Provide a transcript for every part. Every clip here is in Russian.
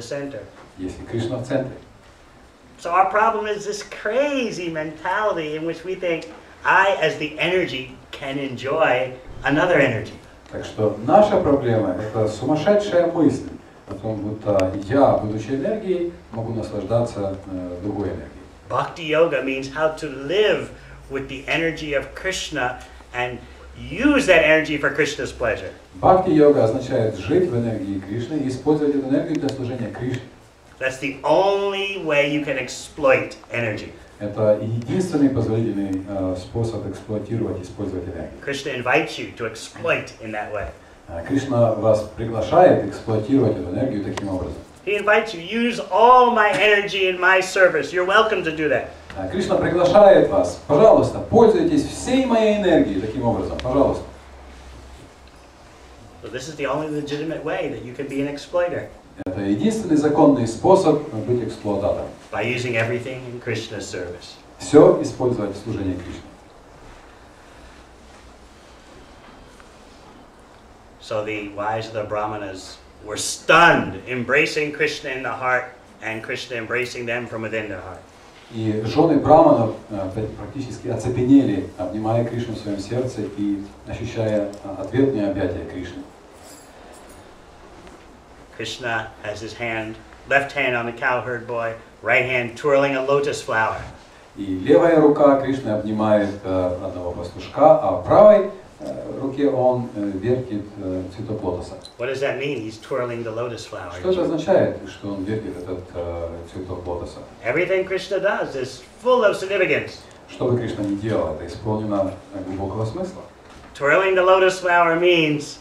the center. если Кришна в центре. So our problem is this crazy mentality in which we think I, as the energy, can enjoy another energy. Так что наша проблема – это сумасшедшая мысль о том, будто я, будучи энергией, могу наслаждаться э, другой энергией. Bhakti yoga means how to live with the energy of Krishna and use that energy for Krishna's pleasure. Бхакти-йога означает жить в энергии Кришны и использовать эту энергию для служения Кришне. That's the only way you can exploit energy. Это единственный позволительный э, способ эксплуатировать, использовать энергию. Krishna invites you to exploit in that way. А Кришна вас приглашает эксплуатировать эту энергию таким образом. He invites you, use all my energy in my service. You're welcome to do that. А Кришна приглашает вас, пожалуйста, пользуйтесь всей моей энергией таким образом, пожалуйста. So this is the only legitimate way that you can be an exploiter Это единственный законный способ быть эксплуататором. by using everything in Krishna's service. Все использовать в служении Кришне. So the wise of the Brahmanas were stunned, embracing Krishna in the heart and Krishna embracing them from within their heart. И жены браманов э, практически оцепенели, обнимая Кришну в своем сердце и ощущая э, ответные объятия Кришны. Krishna has his hand, left hand on the cowherd boy, right hand twirling a lotus flower. И левая рука Кришны обнимает э, одного пастушка, а правой руке он э, вертит э, цветок лотоса. What does that mean? He's twirling the lotus flower. Что это означает, что он вертит этот э, цветок лотоса? Everything Krishna does is full of significance. Что бы Кришна ни делал, это исполнено э, глубокого смысла. Twirling the lotus flower means,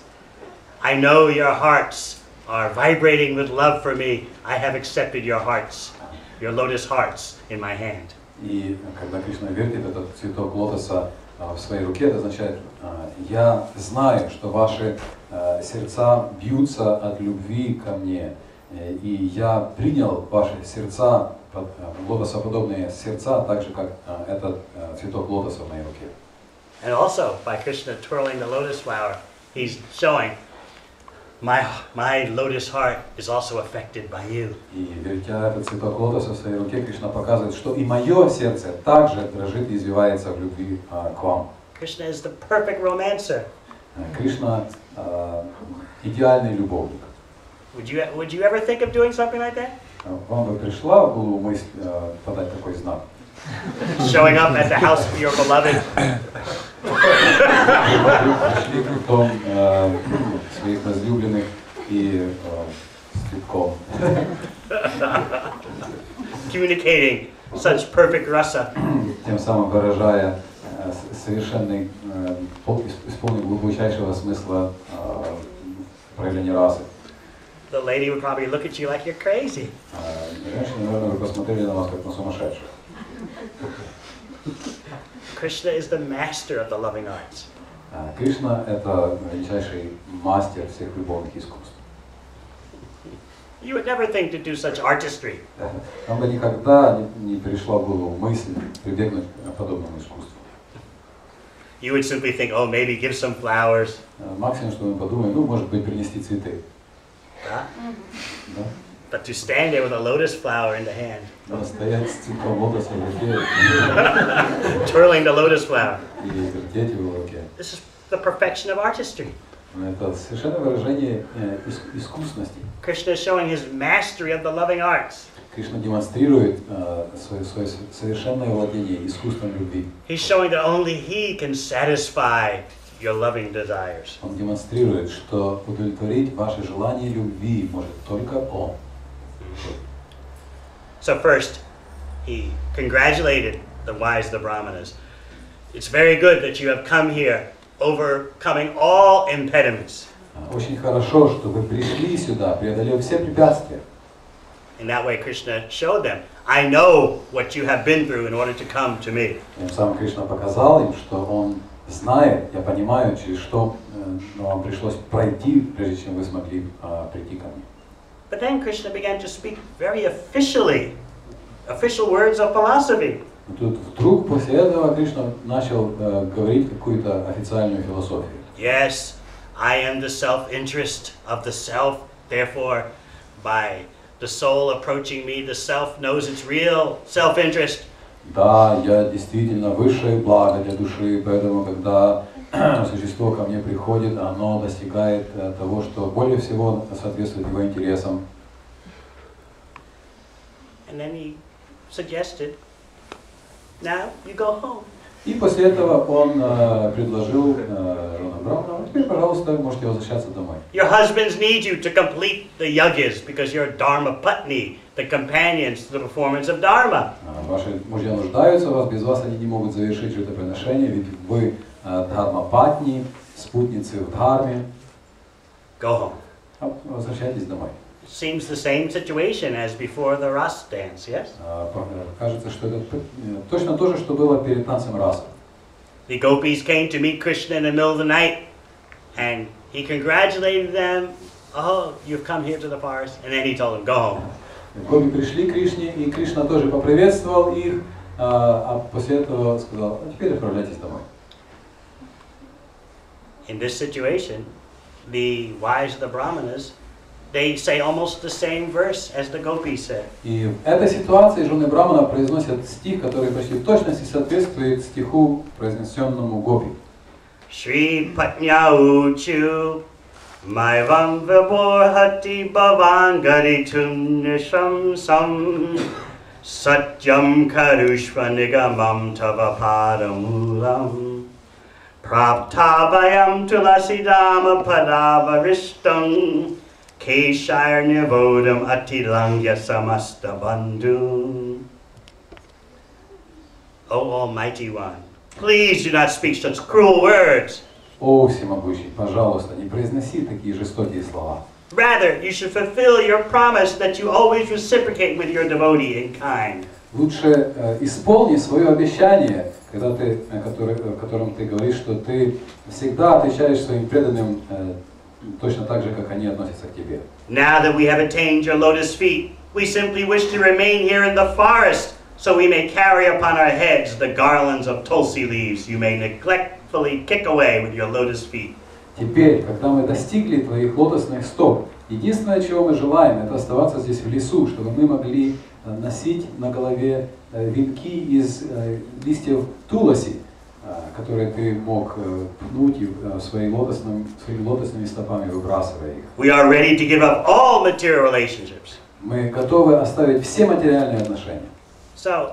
I know your hearts are vibrating with love for me. I have accepted your hearts, your lotus hearts, in my hand. И когда Кришна вертит этот цветок лотоса а, в своей руке, это означает, а, я знаю, что ваши а, сердца бьются от любви ко мне, э, и я принял ваши сердца, под- лотосоподобные сердца, так же, как этот цветок лотоса в моей руке. And also, by Krishna twirling the lotus flower, he's showing, my, my lotus heart is also affected by you. И вертя этот цветок лотоса в своей руке, Кришна показывает, что и мое сердце также дрожит и извивается в любви а, к вам. Krishna is the perfect romancer. А, Кришна а, идеальный любовник. Would you, would you ever think of doing something like that? Вам бы пришла в голову мысль э, подать такой знак? Showing up at the house of your beloved, Пришли к дом э, своих возлюбленных и э, с цветком, communicating such perfect rasa. тем самым выражая э, с- совершенный, э, пол- ис- исполненный глубочайшего смысла э, проявления расы. The lady would probably look at you like you're crazy. Э, Женщины, наверное, вы посмотрели на вас как на сумасшедших. Krishna is the master of the loving arts. А Кришна – это величайший мастер всех любовных искусств. You would never think to do such artistry. Нам бы никогда не, пришла в голову мысль прибегнуть к подобному искусству. You would simply think, oh, maybe give some flowers. Э, Максимум, что мы подумаем, ну, может быть, принести цветы. Huh? Да? But to stand there with a lotus flower in the hand, Но стоять с цветком лотоса в руке twirling the lotus flower, и вертеть его в руке, this is the perfection of artistry. ну, это совершенно выражение э, ис- искусности. Krishna is showing his mastery of the loving arts. Кришна демонстрирует э, свое, свое совершенное владение искусством любви. He's showing that only he can satisfy your loving desires. Он демонстрирует, что удовлетворить ваши желания любви может только Он. So first, he congratulated the wise, the brahmanas. It's very good that you have come here, overcoming all impediments. А, Очень хорошо, что вы пришли сюда, преодолев все препятствия. In that way, Krishna showed them, I know what you have been through in order to come to me. Тем самым Кришна показал им, что Он знает, я понимаю, через что э, ну, вам пришлось пройти, прежде чем вы смогли а, прийти ко мне. But then Krishna began to speak very officially, official words of philosophy. И тут вдруг после этого Кришна начал э, говорить какую-то официальную философию. Yes, I am the self interest of the self. Therefore, by the soul approaching me, the self knows its real self interest. Да, я действительно высшее благо для души, поэтому когда существо ко мне приходит, оно достигает э, того, что более всего соответствует его интересам. And then he suggested, now you go home. И после этого он э, предложил э, Брауну, теперь, пожалуйста, можете возвращаться домой. Your husbands need you to complete the yagis because you're Dharma Patni, the companions to the performance of Dharma. А, Ваши мужья нуждаются в вас, без вас они не могут завершить жертвоприношение, ведь вы дхарма-патни, спутницы в дхарме. Go home. А, Возвращайтесь домой. Seems the same situation as before the Ras dance, yes? А, Кажется, что это э, точно то же, что было перед танцем раса. The gopis came to meet Krishna in the middle of the night, and he congratulated them. Oh, you've come here to the forest. And then he told them, go home. Гоги пришли к Кришне, и Кришна тоже поприветствовал их, а а после этого сказал, теперь отправляйтесь домой. In this situation, the wise of the Brahmanas, they say almost the same verse as the gopis said. И в этой ситуации жены Брамана произносят стих, который почти в точности соответствует стиху, произнесенному Гопи. Shri Patnya Uchu Maivam Vibhorhati Bhavan Garitum Nisham Sam Satyam Karushva Nigamam Tava Padamulam Praptavayam Tulasidama Padavarishtam Keshire Nivodam Atilangya Samasta Bandhu O Almighty One, please do not speak such cruel words. О, всемогущий, пожалуйста, не произноси такие жестокие слова. Rather, you should fulfill your promise that you always reciprocate with your devotee in kind. Лучше э, исполни свое обещание, когда ты, э, который, э, в котором ты говоришь, что ты всегда отвечаешь своим преданным э, точно так же, как они относятся к тебе. Now that we have attained your lotus feet, we simply wish to remain here in the forest so we may carry upon our heads the garlands of tulsi leaves you may neglectfully kick away with your lotus feet. Теперь, когда мы достигли твоих лотосных стоп, единственное, чего мы желаем, это оставаться здесь в лесу, чтобы мы могли носить на голове э, венки из э, листьев туласи, э, которые ты мог э, пнуть и э, своей лотосным, своими лотосными стопами выбрасывая их. We are ready to give up all material relationships. Мы готовы оставить все материальные отношения. So,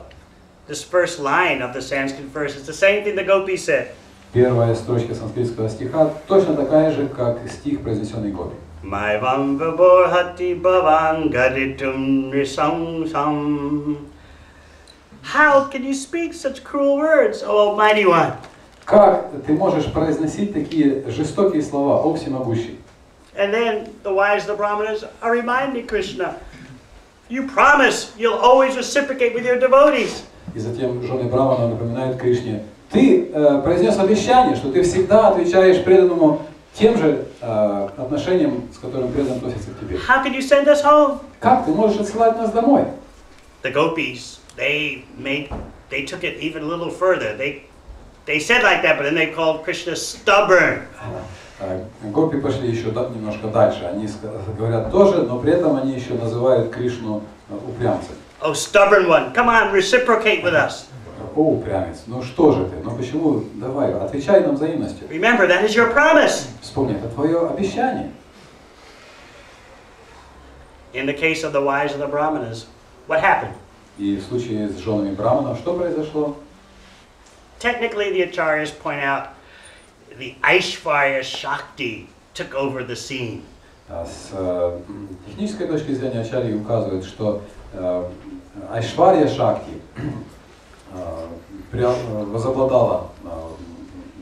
this first line of the Sanskrit verse is the same thing the gopis said. Первая строчка санскритского стиха точно такая же, как стих, произнесенный Гопи. Maivam vibhorhati bhavan gaditum risam sam. How can you speak such cruel words, O Almighty One? Как ты можешь произносить такие жестокие слова, о всемогущий? And then the wise the Brahmanas are reminding Krishna, you promise you'll always reciprocate with your devotees. И затем жены Брамана напоминают Кришне, ты э, произнес обещание, что ты всегда отвечаешь преданному тем же э, отношением, с которым предан относится к тебе. How can you send us home? Как ты можешь отсылать нас домой? The gopis, they made, they took it even a little further. They, they said like that, but then they called Krishna stubborn. Э, Гопи пошли еще немножко дальше. Они говорят тоже, но при этом они еще называют Кришну э, упрямцем. Oh, stubborn one, come on, reciprocate with us. О, упрямец, ну что же ты? Ну почему? Давай, отвечай нам взаимностью. Remember, that is your promise. Вспомни, это твое обещание. In the case of the wise of the Brahmanas, what happened? И в случае с женами Браманов что произошло? Technically, the acharyas point out the Aishvarya Shakti took over the scene. А С э, технической точки зрения Ачарьи указывает, что э, Айшварья Шакти возобладала э,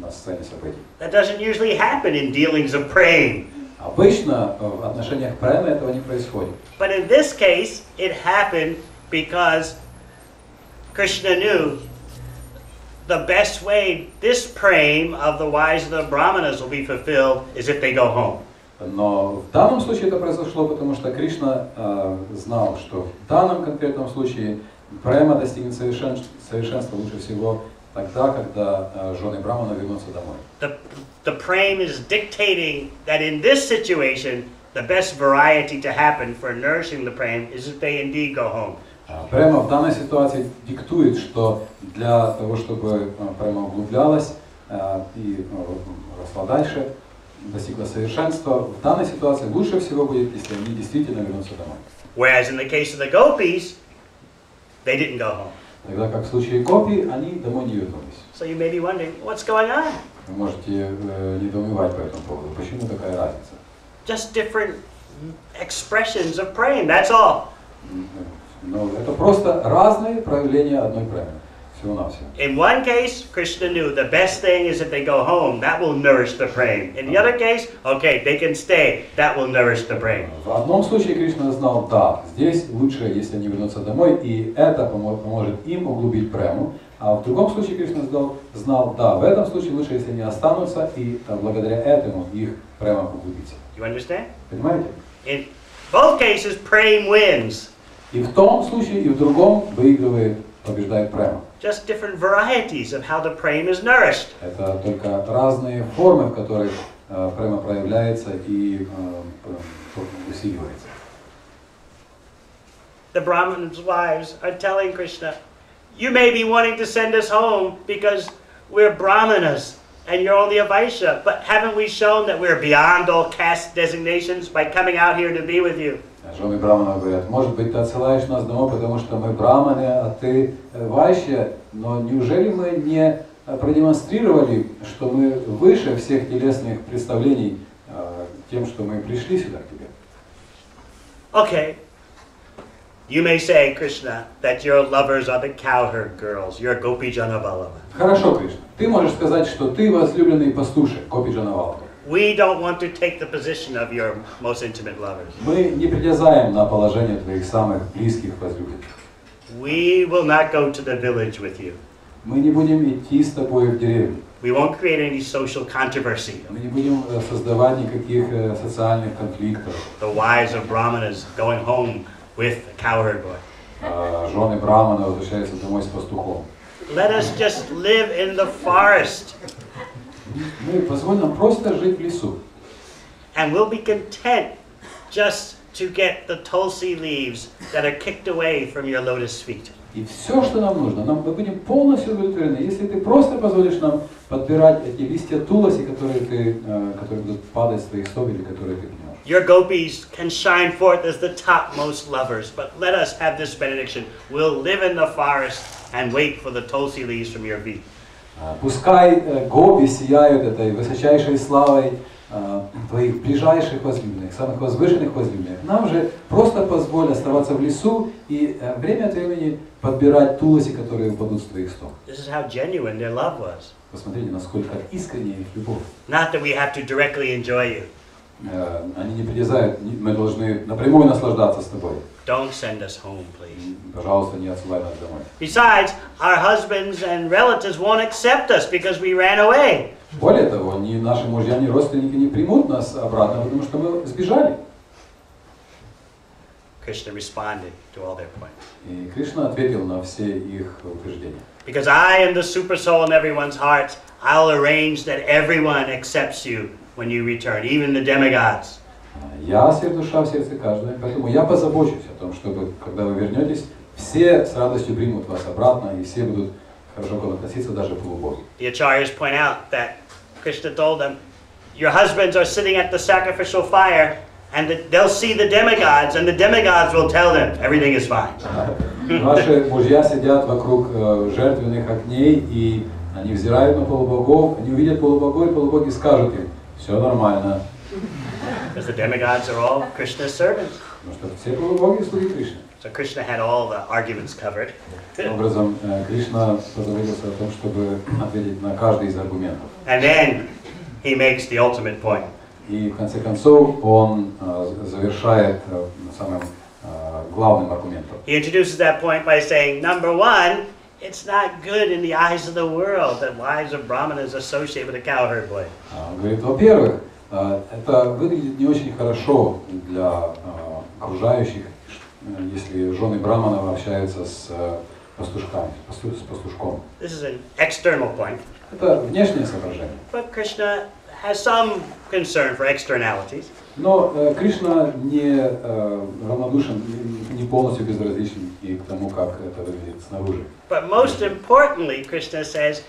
на сцене событий. That doesn't usually happen in dealings of praying. Обычно э, в отношениях према этого не происходит. But in this case, it happened because Krishna knew the best way this praying of the wise of the Brahmanas will be fulfilled is if they go home. Но в данном случае это произошло, потому что Кришна э, знал, что в данном конкретном случае према достигнет совершен- совершенства лучше всего тогда, когда э, жены Брамана вернутся домой. The, the praying is dictating that in this situation, the best variety to happen for nourishing the praying is if they indeed go home. А, Прямо в данной ситуации диктует, что для того, чтобы э, прямо углублялась э, и росла дальше, достигла совершенства, в данной ситуации лучше всего будет, если они действительно вернутся домой. Whereas in the case of the gopis, they didn't go home. Тогда как в случае копий, они домой не вернулись. So you may be wondering, what's going on? Вы можете э, недоумевать по этому поводу. Почему такая разница? Just different expressions of praying, that's all. М, Ну, это просто разные проявления одной премии. Всего-навсего. In one case, Krishna knew the best thing is if they go home, that will nourish the praying. In the other case, okay, they can stay, that will nourish the praying. В одном случае Кришна знал, да, здесь лучше, если они вернутся домой, и это помо- поможет им углубить прему. А в другом случае Кришна знал, знал, да, в этом случае лучше, если они останутся, и э, благодаря этому их према углубится. You understand? Понимаете? In both cases, praying wins. И в том случае, и в другом выигрывает, побеждает према. Just different varieties of how the praying is nourished. Это только разные формы, в которых э, према проявляется и э, э, усиливается. The Brahmins' wives are telling Krishna, You may be wanting to send us home because we're Brahmanas and you're only a Vaishya, but haven't we shown that we're beyond all caste designations by coming out here to be with you? Жены Брамана говорят, может быть, ты отсылаешь нас домой, потому что мы браманы, а ты э, вайща, но неужели мы не э, продемонстрировали, что мы выше всех телесных представлений э, тем, что мы пришли сюда к тебе? Okay. You may say, Krishna, that your lovers are the cowherd girls, you're Gopi Janavalava. Хорошо, Кришна, ты можешь сказать, что ты возлюбленный пастушек, Копи Джанавалка. We don't want to take the position of your most intimate lovers. Мы не притязаем на положение твоих самых близких возлюбленных. We will not go to the village with you. Мы не будем идти с тобой в деревню. We won't create any social controversy. Мы не будем э, создавать никаких э, социальных конфликтов. The wives of Brahmanas going home with a cowherd boy. А, Жены Брамана возвращаются домой с пастухом. Let us just live in the forest Мы позволь нам просто жить в лесу. and we'll be content just to get the tulsi leaves that are kicked away from your lotus feet. И все, что нам нужно, нам, мы будем полностью удовлетворены, если ты просто позволишь нам подбирать эти листья тулоси, которые, ты, э, которые будут падать с твоих стоп или которые ты пнешь. Your gopis can shine forth as the topmost lovers, but let us have this benediction. We'll live in the forest and wait for the tulsi leaves from your feet. А, Пускай гопи сияют этой высочайшей славой твоих ближайших возлюбленных, самых возвышенных возлюбленных. Нам же просто позволь оставаться в лесу и время от времени подбирать тулоси, которые упадут с твоих стоп. Посмотрите, насколько искренняя их любовь. Not that we have to directly enjoy you. Э, Они не притязают, не- мы должны напрямую наслаждаться с тобой. Don't send us home, please. Пожалуйста, не отсылай нас домой. Besides, our husbands and relatives won't accept us because we ran away. Более того, ни наши мужья, ни родственники не примут нас обратно, потому что мы сбежали. Krishna responded to all their points. И Кришна ответил на все их утверждения. Because I am the super soul in everyone's heart, I'll arrange that everyone accepts you when you return, even the demigods. Я свет душа в сердце каждого, поэтому я позабочусь о том, чтобы, когда вы вернетесь, все с радостью примут вас обратно, и все будут хорошо к вам относиться, даже полубоги. The acharyas point out that Krishna told them, Your husbands are sitting at the sacrificial fire, and they'll see the demigods, and the demigods will tell them everything is fine. Ваши мужья сидят вокруг э, жертвенных огней, и они взирают на полубогов, они увидят полубогов, и полубоги скажут им, все нормально, Because the demigods are all Krishna's servants. потому что все полубоги слуги Кришны. So Krishna had all the arguments covered. Таким образом, э, Кришна позаботился о том, чтобы ответить на каждый из аргументов. And then he makes the ultimate point. И в конце концов он э, завершает э, самым э, главным аргументом. He introduces that point by saying, number one, it's not good in the eyes of the world that wives of Brahmanas associate with a cowherd boy. А, Он говорит, во-первых, э, это выглядит не очень хорошо для э, окружающих, э, если жены Браманова общаются с э, пастушками, пасту- с пастушком. This is an external point. Это внешнее соображение. But Krishna has some concern for externalities. Но э, Кришна не э, равнодушен, не- не полностью безразличен и к тому, как это выглядит снаружи. But most importantly, Krishna says,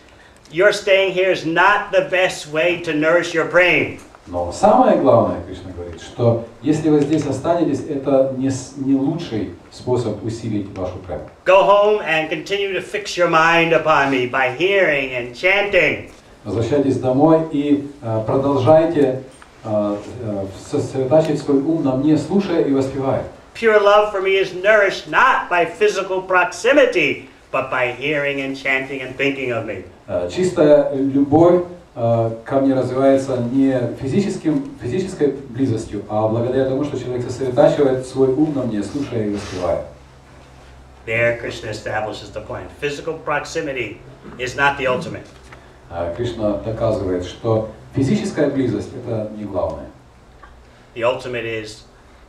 your staying here is not the best way to nourish your brain. Но самое главное, Кришна говорит, что если вы здесь останетесь, это не, не лучший способ усилить вашу прему. Go home and continue to fix your mind upon me by hearing and chanting. Возвращайтесь домой и э, продолжайте э, э, сосредотачивать свой ум на мне, слушая и воспевая. Pure love for me is nourished not by physical proximity, but by hearing and chanting and thinking of me. Э, Чистая любовь ко мне развивается не физическим, физической близостью, а благодаря тому, что человек сосредотачивает свой ум на мне, слушая и воспевая. There, Krishna establishes the point. Physical proximity is not the ultimate. А Кришна доказывает, что физическая близость – это не главное. The ultimate is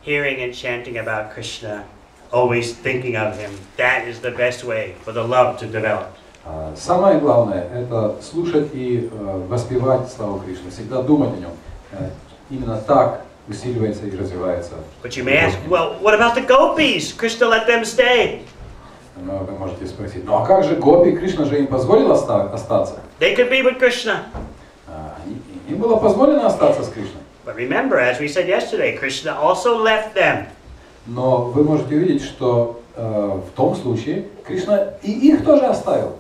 hearing and chanting about Krishna, always thinking of him. That is the best way for the love to develop. А Самое главное – это слушать и э, воспевать славу Кришны, всегда думать о нем. Э, Именно так усиливается и развивается. But you may ask, well, what about the gopis? Krishna let them stay. Но вы можете спросить, ну а как же гопи? Кришна же им позволил оста- остаться? They could be with Krishna. А, Им было позволено остаться с Кришной. But remember, as we said yesterday, Krishna also left them. Но вы можете увидеть, что э, в том случае Кришна и их тоже оставил,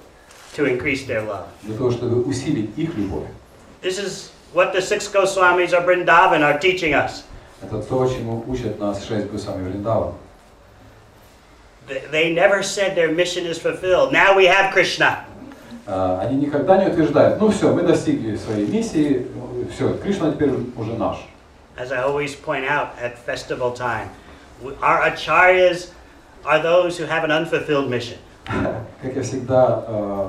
to increase their love. для того, чтобы усилить их любовь. This is what the six Goswamis of Vrindavan are teaching us. Это то, чему учат нас шесть Гусами Вриндаван. They- They never said their mission is fulfilled. Now we have Krishna. А, Они никогда не утверждают, ну все, мы достигли своей миссии, все, Кришна теперь уже наш. As I always point out at festival time, we- our acharyas are those who have an unfulfilled mission. Как я всегда э,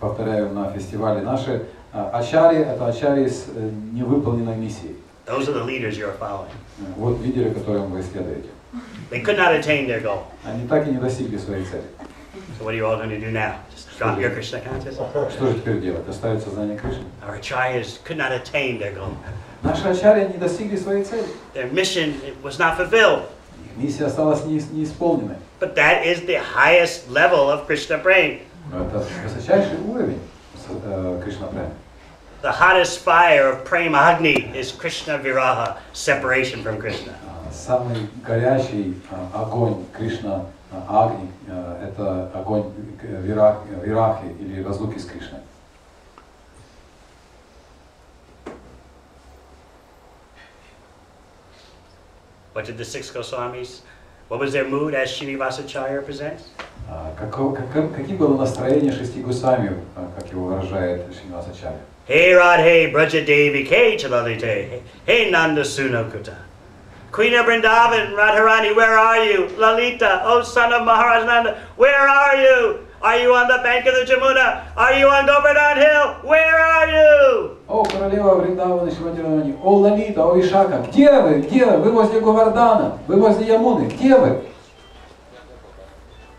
повторяю на фестивале, наши э, ачари – это ачари с э, невыполненной миссией. Those are the leaders you're following. Вот лидеры, которым вы следуете. They could not attain their goal. Они так и не достигли своей цели. So what are you all going to do now? Just drop your Krishna consciousness? Что же теперь делать? Оставить сознание Кришны? Our acharyas could not attain their goal. Наши ачарьи не достигли своей цели. Their mission was not fulfilled. Их миссия осталась не, неисполненной. But that is the highest level of Krishna praying. Но это высочайший уровень с- э, Кришна Прем. The hottest fire of Prema Agni is Krishna Viraha, separation from Krishna. А, Самый горячий а, огонь Кришна а, Агни а, это огонь э, вирах- вирахи или разлуки с Кришной. What did the six Goswamis, what was their mood as Srinivasacharya presents? А, како- как- каким было настроение шести гусами, а, как его выражает Шинвасачарья? Hey Radhe Braja Devi K Chalalite, Hey Nanda Sunakuta. Queen of Vrindavan, Radharani, where are you? Lalita, oh son of Maharaj Nanda, where are you? Are you on the bank of the Jamuna? Are you on Govardhan Hill? Where are you? О, королева Вриндавана Шиватирани, о, Лалита, о, Ишака, где вы, где вы? Вы возле Говардана, вы возле Ямуны, где вы?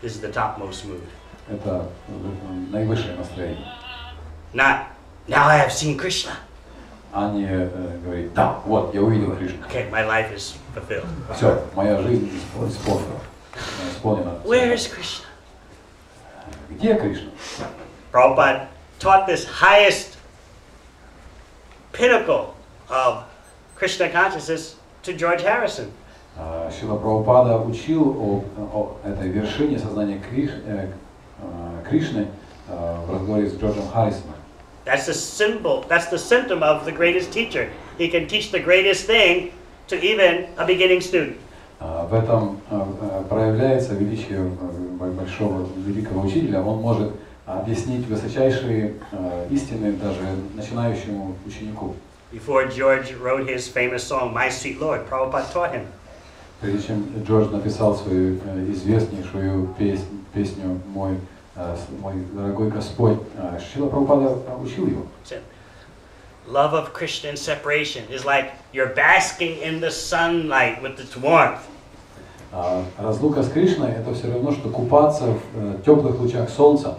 This is the topmost mood. Это м, наивысшее настроение. Not, now I have seen Krishna. А не э, говорить, да, вот, я увидел Кришну. Okay, my life is fulfilled. Все, моя жизнь испол- исполнена. Э, исполнена. Where is Krishna? Где Кришна? Prabhupada taught this highest pinnacle of Krishna consciousness to George Harrison. А, Шила Прабхупада учил о, о этой вершине сознания Криш, э, э, Кришны э, в разговоре с Джорджем Харрисоном. That's the symbol, that's the symptom of the greatest teacher. He can teach the greatest thing to even a beginning student. А, В этом э, проявляется величие э, большого великого учителя. Он может объяснить высочайшие истины даже начинающему ученику. Before George wrote his famous song, My Sweet Lord, Prabhupada taught him. Прежде чем Джордж написал свою э, известнейшую песню, песню «Мой, э, мой дорогой Господь», э, Шила Прабхупада учил его. Love of Krishna and separation is like you're basking in the sunlight with its warmth. А разлука с Кришной это все равно, что купаться в теплых лучах солнца.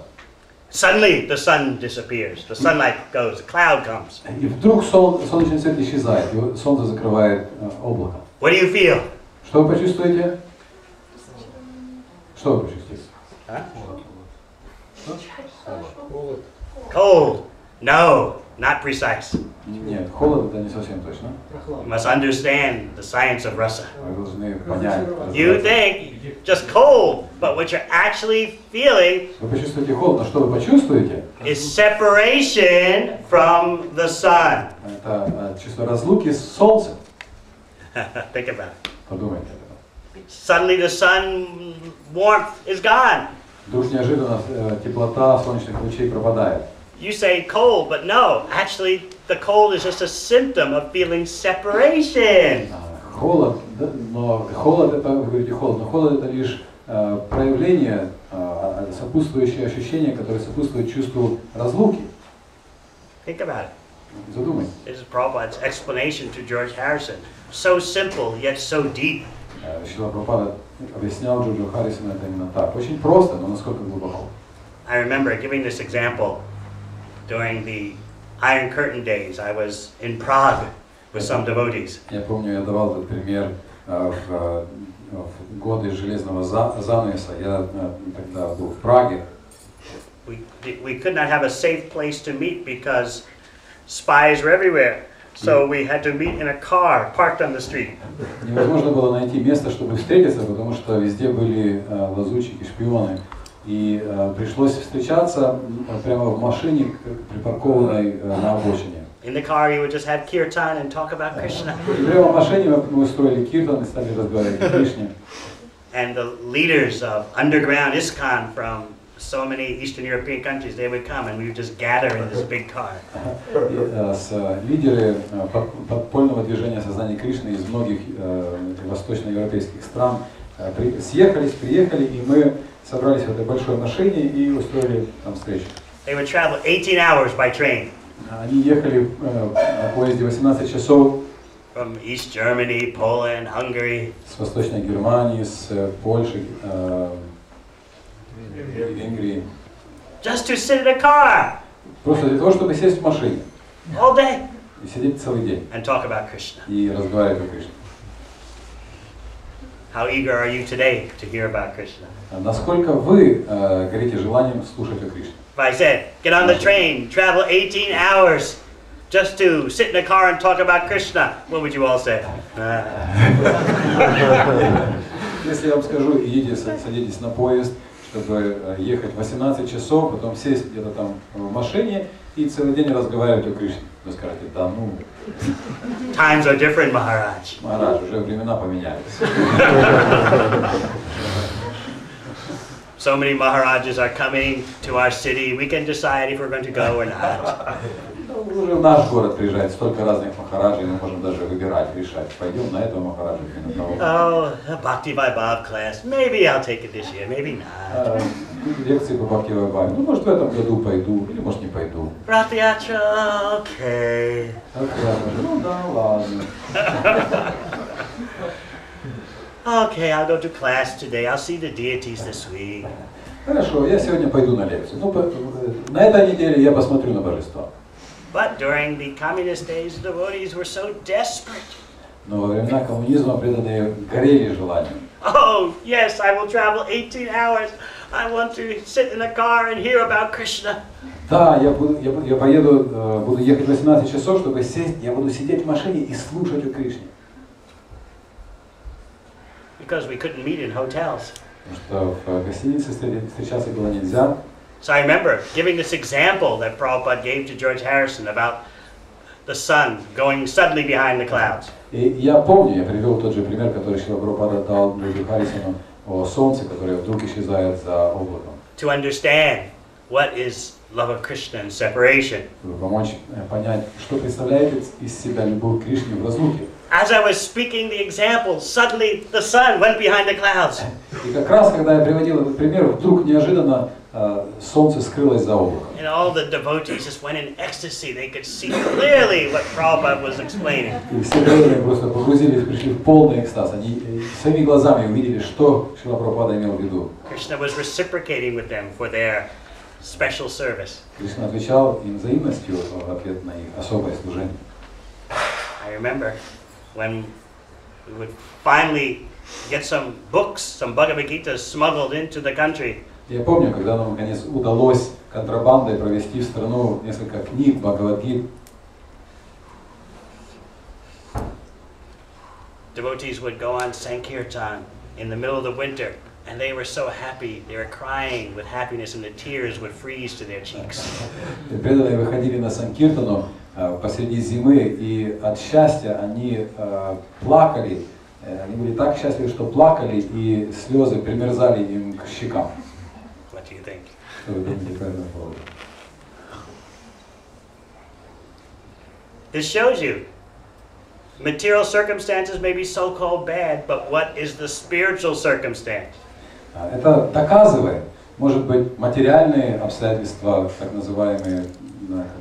Suddenly, the sun disappears. The sunlight goes. A cloud comes. И вдруг сол- солнечный свет исчезает, солнце закрывает облако. What do you feel? Что вы почувствуете? Что вы почувствуете? Huh? Cold. No, not precise. Нет, холод это не совсем точно. You must understand the science of rasa. Вы должны понять. You разобраться. think just cold, but what you're actually feeling Вы почувствуете холод, но что вы почувствуете? is separation from the sun. Это э, чувство разлуки с солнцем. Think about it. Подумайте об этом. Suddenly the sun warmth is gone. Вдруг неожиданно э, теплота солнечных лучей пропадает. You say cold, but no, actually the cold is just a symptom of feeling separation. Холод, но холод это, вы говорите холод, но холод это лишь э, проявление, э, сопутствующее ощущение, которое сопутствует чувству разлуки. Think about it. Задумайтесь. This is Prabhupada's explanation to George Harrison. So simple, yet so deep. Э, Шрила Прабхупада объяснял Джорджу Харрисону это именно так. Очень просто, но насколько глубоко. I remember giving this example during the Iron Curtain days. I was in Prague with some devotees. Я помню, я давал этот пример э, в, э, в годы железного за- занавеса. Я э, тогда был в Праге. We, we could not have a safe place to meet because spies were everywhere. So we had to meet in a car parked on the street. Невозможно было найти место, чтобы встретиться, потому что везде были э, лазутчики, шпионы. И э, пришлось встречаться м, прямо в машине, к- припаркованной э, на обочине. In the car, you would just have kirtan and talk about Krishna. И прямо в машине мы мы устроили киртан и стали разговаривать о Кришне. And the leaders of underground ISKCON from so many Eastern European countries, they would come and we would just gather in this big car. Э, с, э, лидеры э, под- подпольного движения сознания Кришны из многих восточноевропейских стран съехались, приехали, и мы собрались в этой большой машине и устроили там встречу. They would travel 18 hours by train Они ехали на поезде 18 часов from East Germany, Poland, Hungary. с Восточной Германии, с Польши, э, Венгрии. just to sit in a car Просто для того, чтобы сесть в машине all day и сидеть целый день and talk about Krishna. и разговаривать о Кришне. How eager are you today to hear about Krishna? А Насколько вы э, горите желанием слушать о Кришне? If I said, get on the train, travel 18 hours just to sit in a car and talk about Krishna, what would you all say? Uh, Если я вам скажу, идите, са- садитесь на поезд, чтобы э, ехать 18 часов, потом сесть где-то там в машине и целый день разговаривать о Кришне, вы скажете, да ну, times are different, Maharaj. Махарадж, уже времена поменялись. So many Maharajas are coming to our city. We can decide if we're going to go or not. Ну, Уже наш город приезжает столько разных махараджей, мы можем даже выбирать, решать, пойдем на этого махараджа или на того. Oh, Bhakti Vaibhav class. Maybe I'll take it this year, maybe not. А, Лекции по Бхакти Вайбхаве. Ну, может, в этом году пойду, или, может, не пойду. Я говорю, ну да, ладно. Okay, I'll go to class today. I'll see the deities this week. Хорошо, я сегодня пойду на лекцию. Ну, на этой неделе я посмотрю на божества. But during the communist days, the devotees were so desperate. Но во времена коммунизма преданные горели желанием. Oh, yes, I will travel 18 hours. I want to sit in a car and hear about Krishna. Да, я, буду, я, буду- я поеду, э, буду ехать 18 часов, чтобы сесть, я буду сидеть в машине и слушать о Кришне. Because we couldn't meet in hotels. Потому что в гостинице встр- встречаться было нельзя. So I remember giving this example that Prabhupada gave to George Harrison about the sun going suddenly behind the clouds. И я помню, я привел тот же пример, который Шила Прабхупада дал Джорджу Харрисону о солнце, которое вдруг исчезает за облаком. To understand what is love of Krishna and separation. Помочь э, понять, что представляет из себя любовь к Кришне в разлуке. As I was speaking the example, suddenly the sun went behind the clouds. И как раз, когда я приводил этот пример, вдруг неожиданно солнце скрылось за облаком. And all the devotees just went in ecstasy. They could see clearly what Prabhupada was explaining. И все преданные просто погрузились, пришли в полный экстаз. Они э, своими глазами увидели, что Шила Прабхупада имел в виду. Krishna was reciprocating with them for their special service. Кришна отвечал им взаимностью в ответ на их особое служение. I remember when we would finally get some books, some Bhagavad Gita smuggled into the country. Я помню, когда нам наконец удалось контрабандой провести в страну несколько книг Бхагавадгит, Devotees would go on Sankirtan in the middle of the winter, and they were so happy. They were crying with happiness, and the tears would freeze to their cheeks. Преданные выходили на Санкиртану э, посреди зимы, и от счастья они э, плакали. Э, Они были так счастливы, что плакали, и слезы примерзали им к щекам. What do you think? Вы думаете по этому поводу? This shows you material circumstances may be so called bad, but what is the spiritual circumstance? А, Это доказывает, может быть, материальные обстоятельства, так называемые,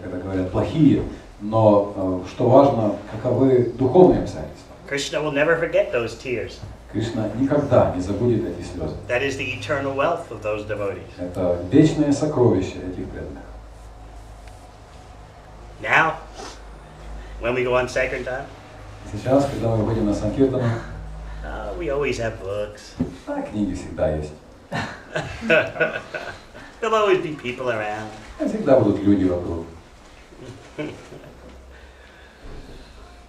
как это говорят, плохие, но э, что важно, каковы духовные обстоятельства. Krishna will never forget those tears. Кришна никогда не забудет эти слезы. That is the eternal wealth of those devotees. Это вечное сокровище этих преданных. Now, when we go on Sankirtan, Сейчас, когда мы выходим на Санкиртану, uh, we always have books. а книги всегда есть. There'll always be people around. И всегда будут люди вокруг.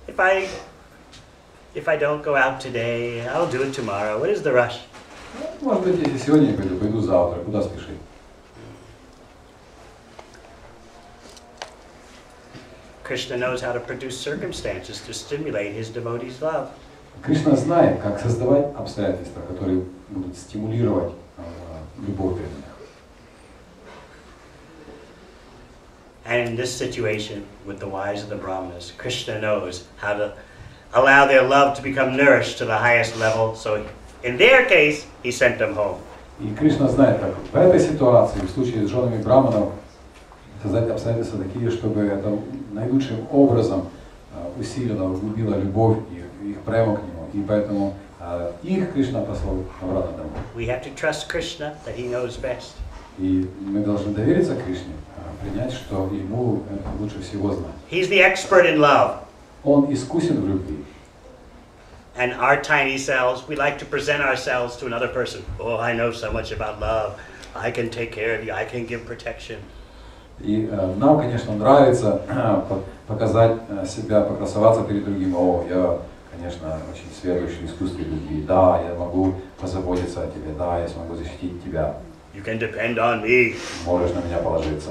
If I if I don't go out today, I'll do it tomorrow. What is the rush? Ну, Может быть, если сегодня не пойду, пойду завтра. Куда спешить? Krishna knows how to produce circumstances to stimulate his devotees' love. Кришна знает, как создавать обстоятельства, которые будут стимулировать э, любовь преданных. And in this situation, with the wise of the Brahmanas, Krishna knows how to allow their love to become nourished to the highest level. So, in their case, he sent them home. И Кришна знает, как в этой ситуации, в случае с женами браманов, создать обстоятельства такие, чтобы это наилучшим образом э, усилило, углубило любовь и их прямо к нему. И поэтому э, их Кришна послал обратно домой. We have to trust Krishna that he knows best. И мы должны довериться Кришне, э, принять, что ему это лучше всего знать. He's the expert in love. Он искусен в любви. And our tiny selves, we like to present ourselves to another person. Oh, I know so much about love. I can take care of you. I can give protection. И э, нам, конечно, нравится по- показать э, себя, покрасоваться перед другим. О, я, конечно, очень сведущий в искусстве любви. Да, я могу позаботиться о тебе. Да, я смогу защитить тебя. You can depend on me. Можешь на меня положиться.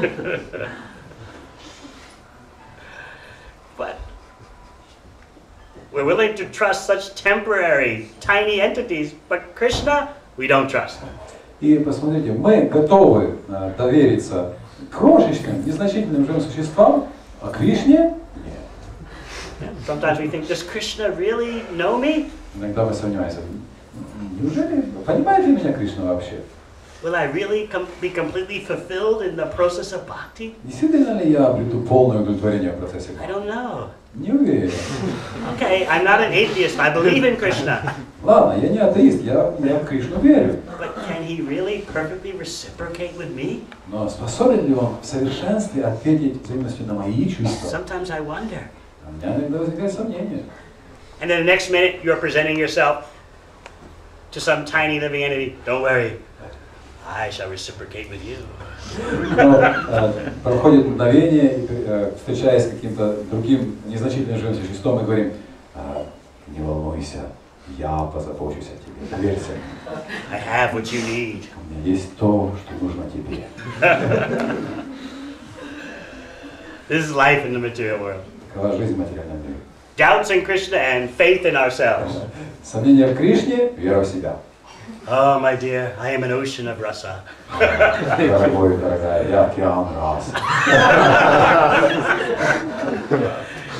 But we're willing to trust such temporary, tiny entities, but Krishna, we don't trust. И посмотрите, мы готовы э, довериться крошечным, незначительным живым существам, а Кришне нет. Sometimes we think, does Krishna really know me? Иногда мы сомневаемся, неужели, понимает ли меня Кришна вообще? Will I really com- be completely fulfilled in the process of bhakti? Действительно ли я обрету полное удовлетворение в процессе? I don't know. Не уверен. Okay, I'm not an atheist. I believe in Krishna. Ладно, я не атеист, я, я в Кришну верю. But can he really perfectly reciprocate with me? Но способен ли он в совершенстве ответить взаимностью на мои чувства? Sometimes I wonder. У меня иногда возникает сомнение. And then the next minute, you're presenting yourself to some tiny living entity. Don't worry, I shall reciprocate with you. Но э, проходит мгновение, и, э, встречаясь с каким-то другим незначительным живым существом, мы говорим, «А, не волнуйся, я позабочусь о тебе, доверься. I have what you need. У меня есть то, что нужно тебе. This is life in the material world. Такова жизнь в материальном мире. Doubts in Krishna and faith in ourselves. Сомнение в Кришне, вера в себя. Oh, my dear, I am an ocean of rasa. Дорогой, дорогая, я океан раз.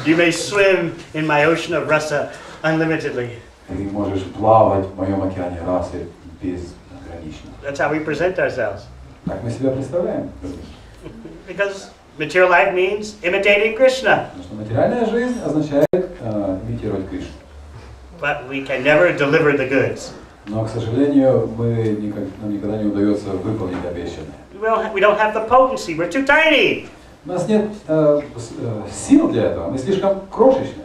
You may swim in my ocean of rasa unlimitedly. Ты можешь плавать в моем океане расы без ограничено. That's how we present ourselves. Так мы себя представляем. Because material life means imitating Krishna. Потому что материальная жизнь означает э, имитировать Кришну. But we can never deliver the goods. Но, к сожалению, мы никак, нам никогда не удается выполнить обещанное. We don't, have the potency. We're too tiny. У нас нет э, э, сил для этого, мы слишком крошечны.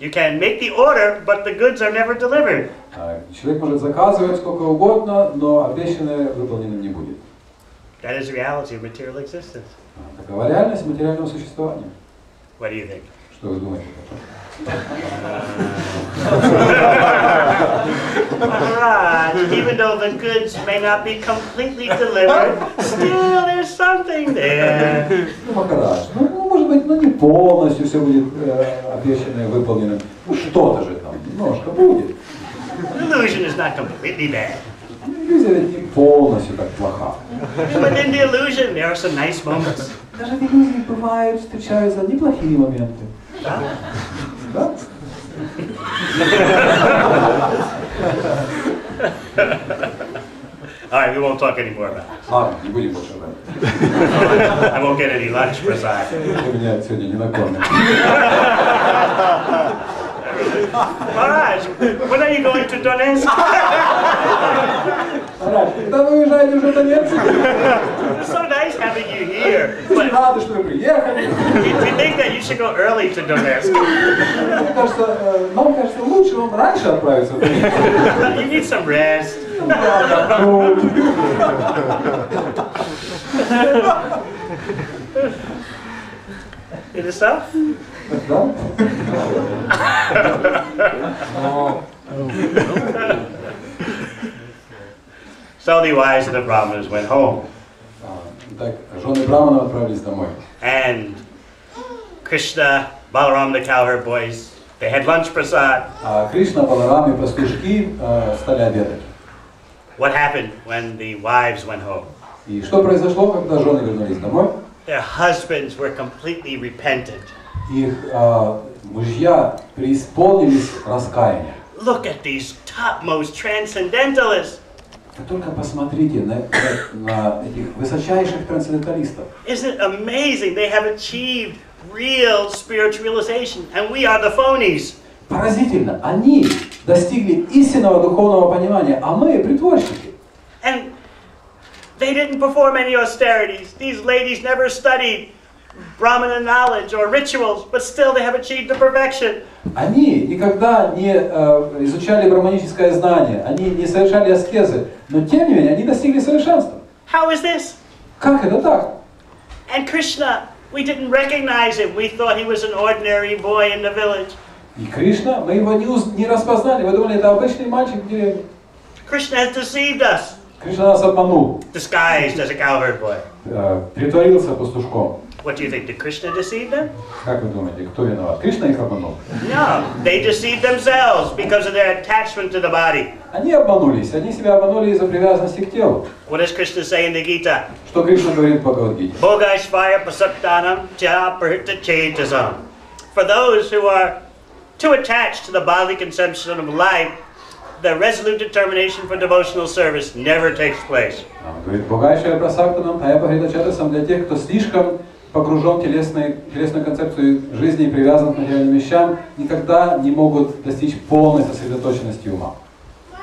You can make the order, but the goods are never delivered. А, Человек может заказывать сколько угодно, но обещанное выполненным не будет. That is reality of material existence. А, Такова реальность материального существования. What do you think? Что вы думаете? Alright, even though the goods may not be completely delivered, still there's something there. Ну, Махарадж, ну, ну, может быть, ну не полностью все будет э, обещанное выполненным. Ну что-то же там, немножко будет. Illusion is not completely bad. Иллюзия ведь не полностью так плоха. But in the illusion, there are some nice moments. Даже в иллюзии бывают, встречаются неплохие моменты. Huh? Да? Alright, we won't talk anymore about it. Ладно, не будем больше об этом. I won't get any lunch, Prasad. Ты меня сегодня не накормишь. Maharaj, when are you going to Donetsk? Махарадж, когда вы уезжаете уже в Донецк? It's so nice having you here. Очень But рады, что вы приехали. we think that you should go early to Donetsk. Мне кажется, э, нам кажется, лучше вам раньше отправиться в Донецк. You need some rest. Да, отдохнуть. It is so? Да? So the wives of the Brahmanas went home. А, Так, жены Брамана отправились домой. And Krishna, Balaram, the cowherd boys, they had lunch prasad. А Кришна, Баларам и пастушки э, стали обедать. What happened when the wives went home? И что произошло, когда жены вернулись домой? Their husbands were completely repentant. Их э, мужья преисполнились раскаяния. Look at these topmost transcendentalists. Вы только посмотрите на, на этих высочайших трансценденталистов. Isn't it amazing? They have achieved real spiritualization, and we are the phonies. Поразительно, они достигли истинного духовного понимания, а мы притворщики. And they didn't perform any austerities. These ladies never studied Brahmana knowledge or rituals, but still they have achieved the perfection. Они никогда не э, изучали браманическое знание, они не совершали аскезы, но тем не менее они достигли совершенства. How is this? Как это так? And Krishna, we didn't recognize him. We thought he was an ordinary boy in the village. И Кришна, мы его не, уз- не распознали, вы думали, это обычный мальчик в деревне. Krishna has deceived us, Кришна нас обманул, disguised as a cowherd boy. э, притворился пастушком. What do you think? Did Krishna deceive them? Как вы думаете, кто виноват? Кришна их обманул. No, they deceived themselves because of their attachment to the body. Они обманулись, они себя обманули из-за привязанности к телу. What does Krishna say in the Gita? Что Кришна говорит в Бхагавадгите? Bhogaishvaya pasaktanam cha parita chetasam. For those who are too attached to the bodily consumption of life, the resolute determination for devotional service never takes place. Он говорит, Богайшая просактанам, тая пагридачатасам для тех, кто слишком погружен в телесной, телесную концепцию жизни и привязан к материальным вещам, никогда не могут достичь полной сосредоточенности ума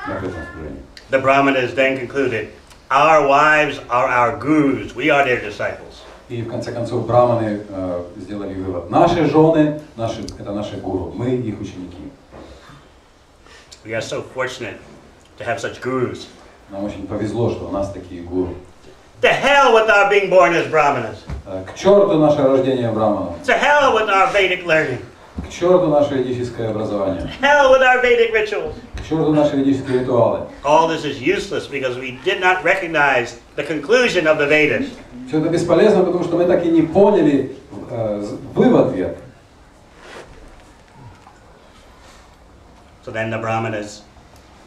на этом служении. The Brahmanas then concluded, Our wives are our gurus, we are their disciples. И в конце концов браманы э, сделали вывод. Наши жены, наши, это наши гуру, мы их ученики. We are so fortunate to have such gurus. Нам очень повезло, что у нас такие гуру. To hell with our being born as Brahmanas. Э, К черту наше рождение браманов, To hell with our Vedic learning. к черту наше ведическое образование, Hell with our Vedic rituals. к черту наши ведические ритуалы. All this is useless because we did not recognize the conclusion of the Vedas. Все это бесполезно, потому что мы так и не поняли э, з- вывод вет. So then the Brahmanas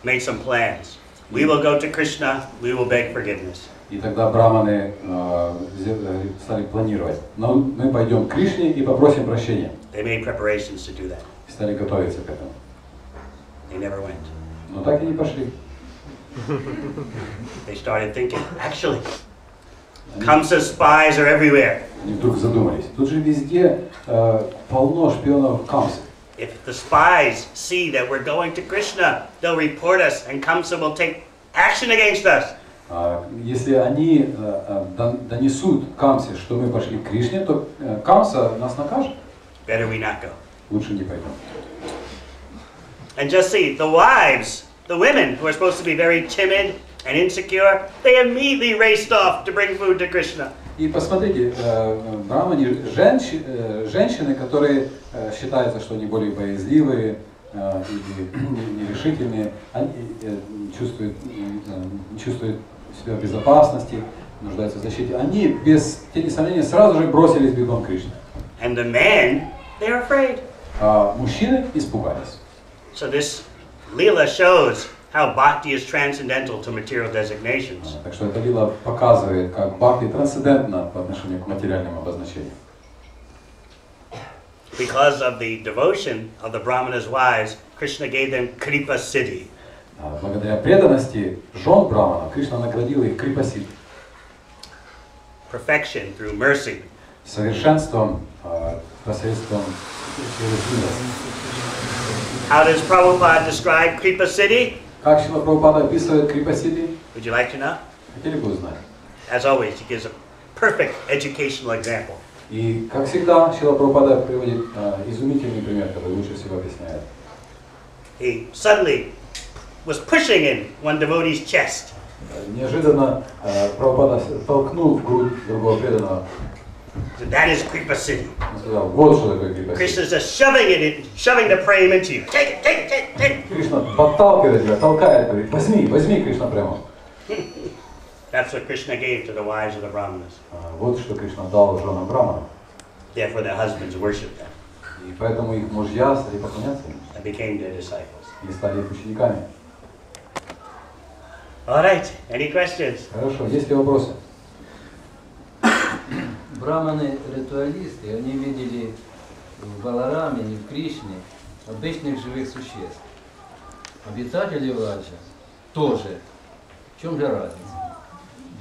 made some plans. We will go to Krishna, we will beg forgiveness. И тогда браманы э, э, стали планировать. Но мы пойдем к Кришне и попросим прощения. They made preparations to do that. И стали готовиться к этому. They never went. Но так и не пошли. They started thinking, actually, Kamsa spies are everywhere. Они вдруг задумались. Тут же везде э, полно шпионов Камсы. If the spies see that we're going to Krishna, they'll report us and Kamsa will take action against us. А, Если они э, э, дон- донесут Камсе, что мы пошли к Кришне, то э, Камса нас накажет. Better we not go. Лучше не пойдем. And just see, the wives, the women who are supposed to be very timid and insecure, they immediately raced off to bring food to Krishna. И посмотрите, брамани, женщи- женщины, которые считаются, что они более боязливые или не- нерешительные, они чувствуют, чувствуют себя в безопасности, нуждаются в защите, они без тени сомнения сразу же бросились бегом к Кришне. And the men, they're afraid. А мужчины испугались. So this Leela shows how bhakti is transcendental to material designations. Так что эта лила показывает, как бхакти трансцендентна по отношению к материальным обозначениям. Because of the devotion of the Brahmana's wives, Krishna gave them Kripa Siddhi. А Благодаря преданности жен Брамана Кришна наградил их крипаси, perfection through mercy. совершенством а, посредством. How does Prabhupada describe Kripa Siddhi? Как Шила Прабхупада описывает крипасиди? Would you like to know? Хотели бы узнать? As always, he gives a perfect educational example. И, как всегда, Шила Прабхупада приводит а, изумительный пример, который лучше всего объясняет. He suddenly was pushing in one devotee's chest. А, Неожиданно а, Прабхупада толкнул в грудь другого преданного. So that is Kripa Siddhi. Он сказал, вот что такое крипасиди. Krishna's just shoving it in, shoving the prayam into you. Take it, take it, take it, take it. Кришна подталкивает тебя, толкает, говорит, возьми, возьми, Кришна прямо. That's what Krishna gave to the wives of the Brahmanas. А, Вот что Кришна дал женам Брамана. Therefore, their husbands worshiped them И поэтому их мужья стали поклоняться им and became their disciples. и стали их учениками. All right, any questions? Хорошо, есть ли вопросы? Браманы-ритуалисты, они видели в Балараме и в Кришне обычных живых существ. Обитатели Враджа тоже. В чем же разница?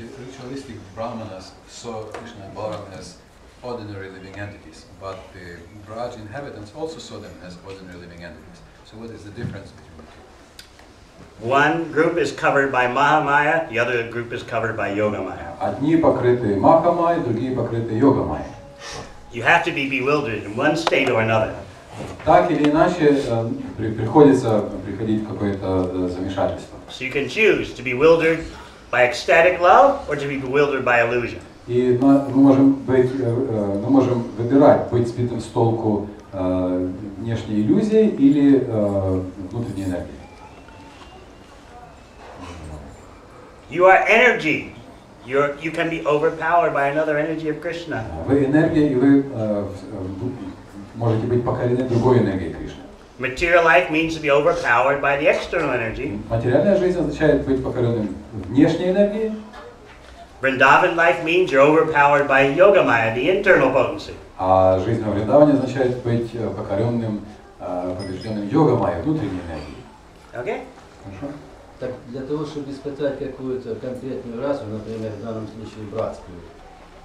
The ritualistic brahmanas saw Krishna and Balaram as ordinary living entities, but the Braj inhabitants also saw them as ordinary living entities. So what is the difference? One group is covered by Mahamaya, the other group is covered by Yogamaya. Одни покрыты Махамай, другие покрыты Йогамай. You have to be bewildered in one state or another. Так или иначе, э, при- приходится приходить в какое-то э, замешательство. So you can choose to be bewildered by ecstatic love or to be bewildered by illusion. И мы мы можем, быть, э, э, мы можем выбирать, быть сбитым с толку э, внешней иллюзией или э, внутренней энергией. You are energy. You're, you can be overpowered by another energy of Krishna. Вы энергия, и вы э, в- э, можете быть покорены другой энергией Кришны. Material life means to be overpowered by the external energy. Материальная жизнь означает быть покоренным внешней энергией, Vrindavan life means you're overpowered by Yogamaya, the internal potency. а жизнь во Вриндаване означает быть э, покоренным, э, побежденным йога майя, внутренней энергией. Okay? Хорошо? Так для того, чтобы испытать какую-то конкретную расу, например, в данном случае братскую,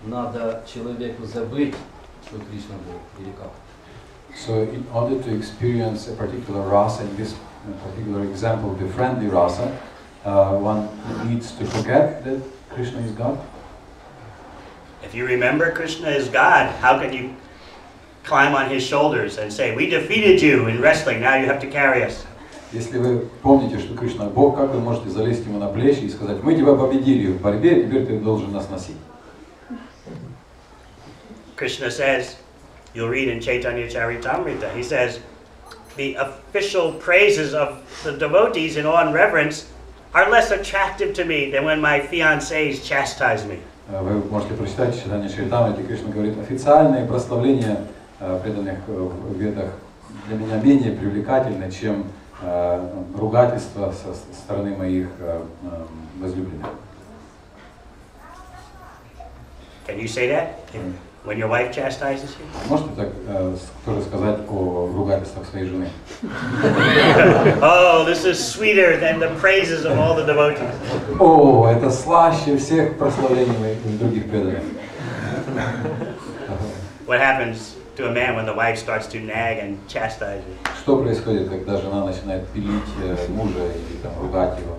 надо человеку забыть, что Кришна был или как? So in order to experience a particular rasa, in this particular example, the friendly rasa, uh, one needs to forget that Krishna is God. If you remember Krishna is God, how can you climb on his shoulders and say, We defeated you in wrestling, now you have to carry us? Если вы помните, что Кришна Бог, как вы можете залезть ему на плечи и сказать, мы тебя победили в борьбе, теперь ты должен нас носить? Krishna says, you'll read in Chaitanya Charitamrita, he says, the official praises of the devotees in awe and reverence are less attractive to me than when my fiancés chastise me. Э, Вы можете прочитать читание где Кришна говорит, официальные прославления э, преданных э, в ведах для меня менее привлекательны, чем ругательства со стороны моих э, э, возлюбленных. Can you say that? when your wife chastises you? Можете так э, тоже сказать о ругательствах своей жены? oh, this is sweeter than the praises of all the devotees. О, это слаще всех прославлений других преданных. What happens to a man when the wife starts to nag and chastise you? Что происходит, когда жена начинает пилить э, мужа или там ругать его?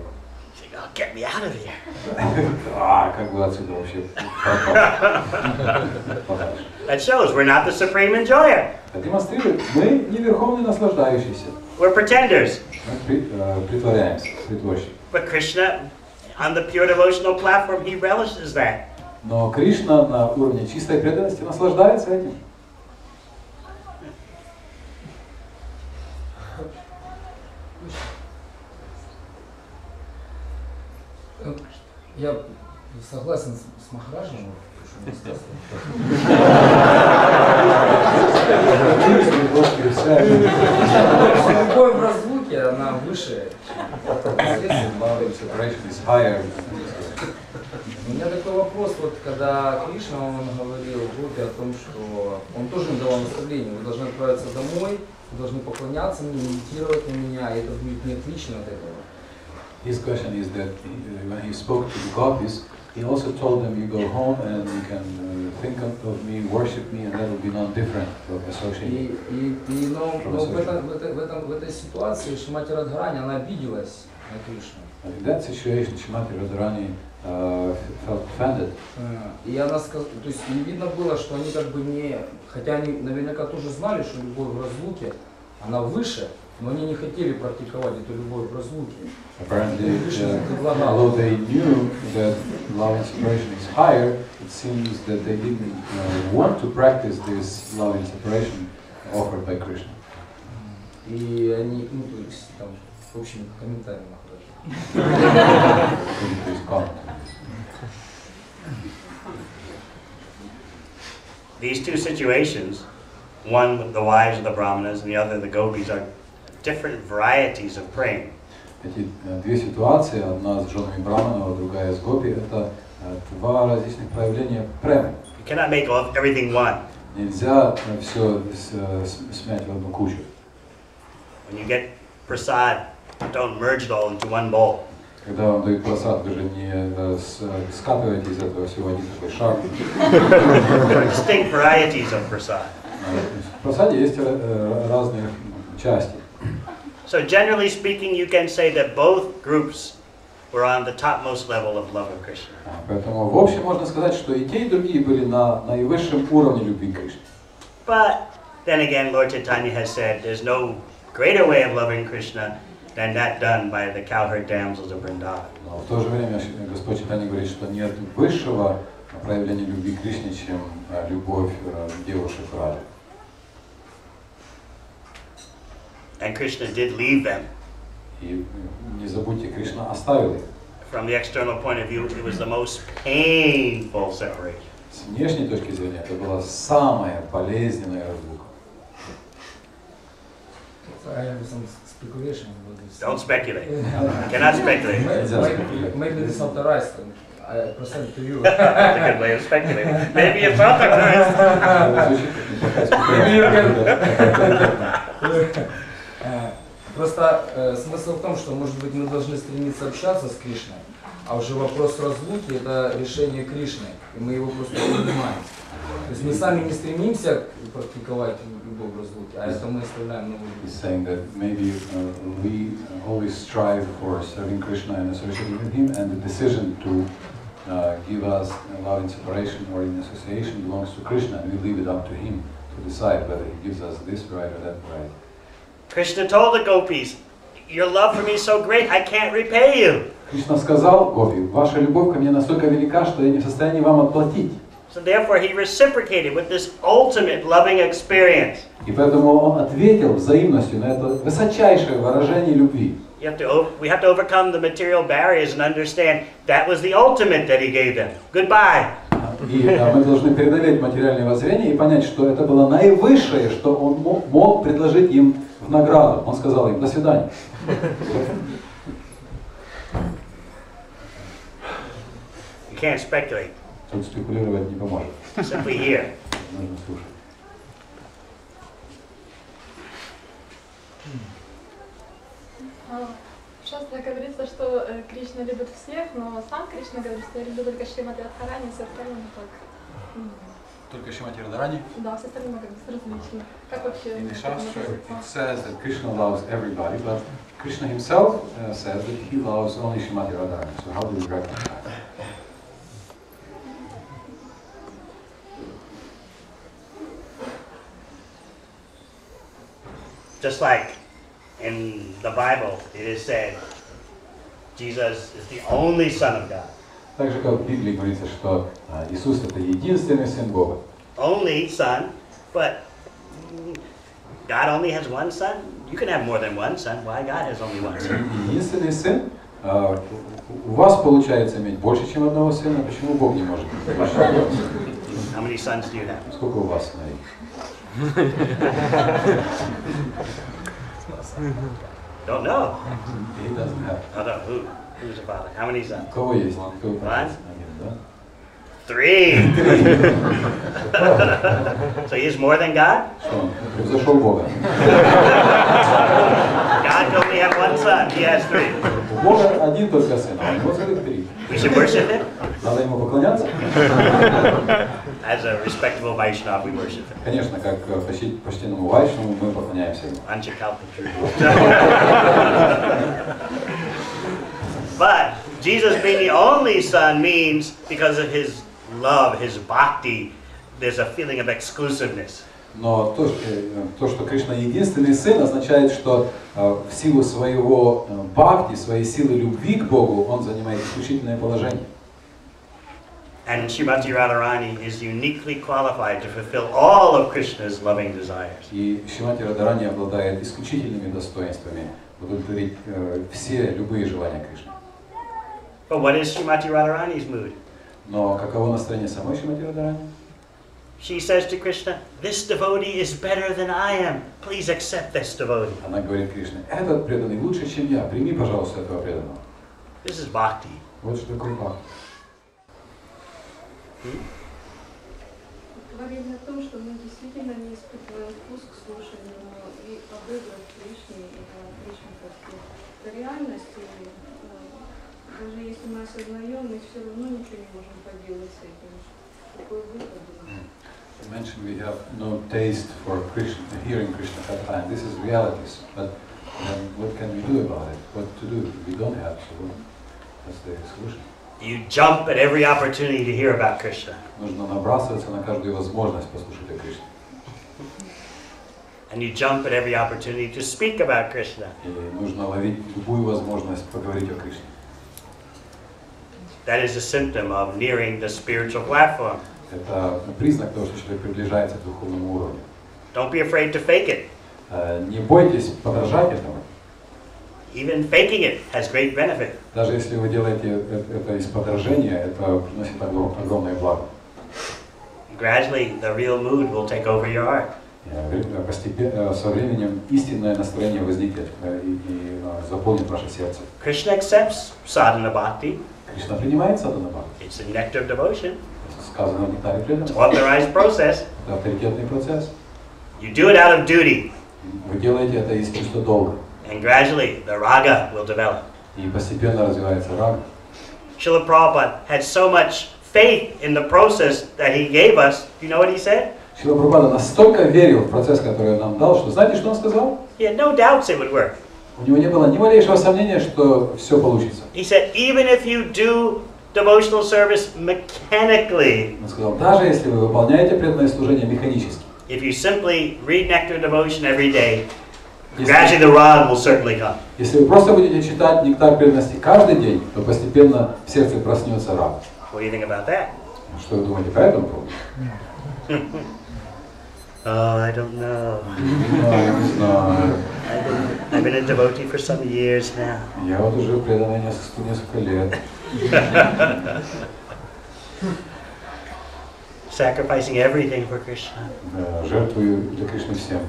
Like, oh, get me out of here. А, как бы отсюда вообще? That shows we're not the supreme enjoyer. Это демонстрирует, мы не верховный наслаждающийся. We're pretenders. Мы э, притворяемся, притворщик. But Krishna, on the pure devotional platform, he relishes that. Но Кришна на уровне чистой преданности наслаждается этим. Э, Я согласен с, с Махараджем. Любовь в разлуке, она выше. У меня такой вопрос, вот когда Кришна, он говорил Гопе о том, что он тоже им давал наставление, вы должны отправиться домой, вы должны поклоняться мне, медитировать на меня, и это будет не отлично от этого. His question is that uh, when he spoke to the gopis, he also told them, you go home and you can uh, think of me, worship me, and that will be not different from associating. И, и, и но, но в, этом, в, этой, в, этом, в этой ситуации Шимати Радхарани, она обиделась на Кришну. But in that situation, Shimati Radharani uh, felt offended. Э, И она сказала, то есть и видно было, что они как бы не, хотя они наверняка тоже знали, что любовь в разлуке, она выше, но они не хотели практиковать эту любовь в разлуке. Apparently, Krishna uh, предлагал. although they knew that love and separation is higher, it seems that they didn't uh, want to practice this love and separation offered by Krishna. И они, ну то есть там, в общем, комментарий Махараджа. According to his comment. These two situations, one with the wives of the Brahmanas and the other the gopis, are different varieties of praying. Эти э, две ситуации, одна с женами Браманова, другая с Гопи, это э, два различных проявления премы. You cannot make all, everything one. Нельзя все смять в одну кучу. When you get prasad, don't merge it all into one bowl. Когда вам дают просад, вы же не э, скатываете из этого всего один такой шар. Distinct varieties of prasad. Э, В просаде есть э, разные части. So generally speaking, you can say that both groups were on the topmost level of love of Krishna. А, Поэтому в общем можно сказать, что и те, и другие были на наивысшем уровне любви к Кришне. But then again, Lord Chaitanya has said there's no greater way of loving Krishna than that done by the cowherd damsels of Vrindavan. Но в то же время Ш- Господь Читание говорит, что нет высшего проявления любви к Кришне, чем э, любовь э, девушек в And Krishna did leave them. И не забудьте, Кришна оставил их. From the external point of view, it was the most painful separation. С внешней точки зрения это была самая болезненная разлука. I have some speculation about this. Don't speculate. Cannot speculate. Нельзя Maybe, спекулировать. maybe this authorized. I present to you. That's a good way of speculating. Maybe it's not the Christ. Звучит неплохо. Э, Просто э, смысл в том, что, может быть, мы должны стремиться общаться с Кришной, а уже вопрос разлуки – это решение Кришны, и мы его просто не понимаем. То есть мы сами не стремимся практиковать любовь в разлуке, а это мы оставляем на He's saying that maybe uh, we always strive for serving Krishna and associating with Him, and the decision to uh, give us love in separation or in association belongs to Krishna, and we leave it up to Him to decide whether He gives us this right or that right. Krishna told the gopis, Your love for me is so great, I can't repay you. Кришна сказал Гопи, ваша любовь ко мне настолько велика, что я не в состоянии вам отплатить. So therefore, he reciprocated with this ultimate loving experience. И поэтому он ответил взаимностью на это высочайшее выражение любви. You have to, o- we have to overcome the material barriers and understand that was the ultimate that he gave them. Goodbye. И мы должны преодолеть материальное воззрение и понять, что это было наивысшее, что он мог предложить им в награду. Он сказал им «до свидания». You can't speculate. Тут спекулировать не поможет. Simply hear. нужно слушать. А, Часто говорится, что э, Кришна любит всех, но сам Кришна говорит, что я люблю только Шримати Радхарани, все остальные так. м, Только Шимати Радарани. Да, все остальные как бы различны. Как вообще In the к этому Shastra, относиться? it says that Krishna loves everybody, but Krishna himself uh, says that he loves only Shimati Radharani. So how do we reconcile? Just like in the Bible, it is said Jesus is the only Son of God. Так же, как в Библии говорится, что а, Иисус это единственный Сын Бога. Only Son, but God only has one Son? You can have more than one Son. Why God has only one Son? Единственный Сын. А, у- вас получается иметь больше, чем одного сына. Почему Бог не может? How many sons do you have? Сколько у вас сыновей? Don't know. He doesn't have. Oh, no. Who? Who's the father? How many sons? У кого есть? Кто One. Один, да? Three. Это правда. So he is more than God? Что он превзошел Бога. God can only have one son. He has three. У Бога один только сын, а у него целых три. We should worship him. Надо ему поклоняться? As a respectable Vaishnav, we worship him. Конечно, как э, почти, почтенному Вайшнаву мы поклоняемся ему. Anchakalpatru. But Jesus being the only son means because of his love, his bhakti, there's a feeling of exclusiveness. Но то, что, то, что Кришна единственный сын, означает, что э, в силу своего э, бхакти, своей силы любви к Богу, он занимает исключительное положение. And Srimati Radharani is uniquely qualified to fulfill all of Krishna's loving desires. И Шимати Радарани обладает исключительными достоинствами удовлетворить э, все любые желания Кришны. But what is Srimati Radharani's mood? Но каково настроение самой Шимати Радарани? She says to Krishna, This devotee is better than I am. Please accept this devotee. Она говорит Кришне, этот преданный лучше, чем я, прими, пожалуйста, этого преданного. This is bhakti. Вот что такое бхакти. Говорили о том, что мы действительно не испытываем вкус к слушанию и об играх Кришне, и о Кришне как это реальность. И, э, даже если мы осознаем, мы все равно ничего не можем поделать с этим. Какой выход? You mentioned we have no taste for Krishna, hearing Krishna Katha, and this is realities. But then what can we do about it? What to do? We don't have, so what- what's the solution? You jump at every opportunity to hear about Krishna. Нужно набрасываться на каждую возможность послушать о Кришне. And you jump at every opportunity to speak about Krishna. И нужно ловить любую возможность поговорить о Кришне. That is a symptom of nearing the spiritual platform. Это признак того, что человек приближается к духовному уровню. Don't be afraid to fake it. Э, Не бойтесь подражать этому. Even faking it has great benefit. Даже если вы делаете э- это из подражения, это приносит огром- огромное благо. Gradually, the real mood will take over your heart. Э, Постепенно, со временем истинное настроение возникнет и, и, заполнит ваше сердце. Krishna accepts sadhana bhakti. Кришна принимает саданабхакти. It's the nectar of devotion. Сказано в Нектаре It's преданности. authorized process. Это авторитетный процесс. You do it out of duty, Вы делаете это из чувства долга. and gradually the raga will develop. И постепенно развивается раг. Srila Prabhupada had so much faith in the process that he gave us. You know what he said? Шила Прабхупада настолько верил в процесс, который он нам дал, что знаете, что он сказал? He had no doubts it would work. У него не было ни малейшего сомнения, что все получится. He said, even if you do devotional service mechanically, Он сказал, даже если вы выполняете преданное служение механически, if you simply read nectar devotion every day, если, gradually the rag will certainly come. если вы просто будете читать нектар преданности каждый день, то постепенно в сердце проснется рак. What do you think about that? Что вы думаете по этому поводу? Oh, I don't know. Не знаю, не знаю. I've been, I've been a devotee for some years now. Я вот уже преданный несколько, несколько лет. Sacrificing everything for Krishna. э, Жертвую для Кришны всем.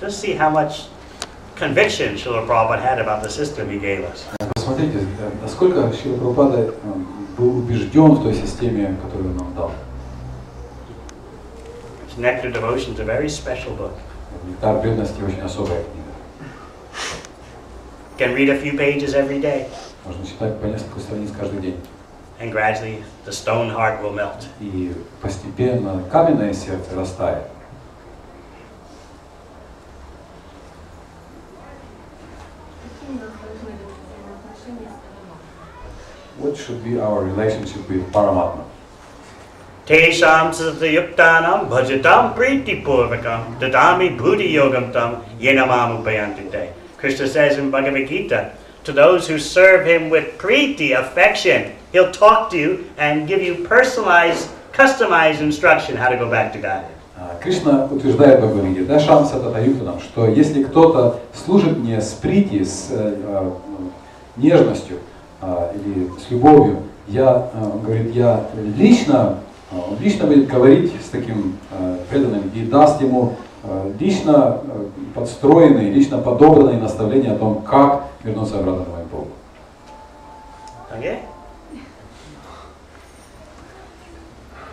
Just see how much conviction Srila Prabhupada had about the system he gave us. Посмотрите, э, насколько Шила Прабхупада э, был убежден в той системе, которую он нам дал. Nectar Devotion is a very special book. Нектар преданности очень особая книга. Can read a few pages every day, Можно читать по несколько страниц каждый день. and gradually the stone heart will melt. И постепенно каменное сердце растает. Каким у нас должны быть взаимоотношения с Параматмой? What should be our relationship with Paramatma? Satayuktanam bhajatam priti purvakam dadami buddhi yogam tam yenamam upayantite. Krishna says in Bhagavad Gita, to those who serve him with priti, affection, he'll talk to you and give you personalized, customized instruction how to go back to God. А, Кришна утверждает в Бхагавадгите, да, шамса татаютанам, что если кто-то служит мне с прити, с э, э, нежностью а, или с любовью, я, он говорит, я лично, он лично будет говорить с таким преданным и даст ему лично подстроенные, лично подобранные наставления о том, как вернуться обратно к моему Богу.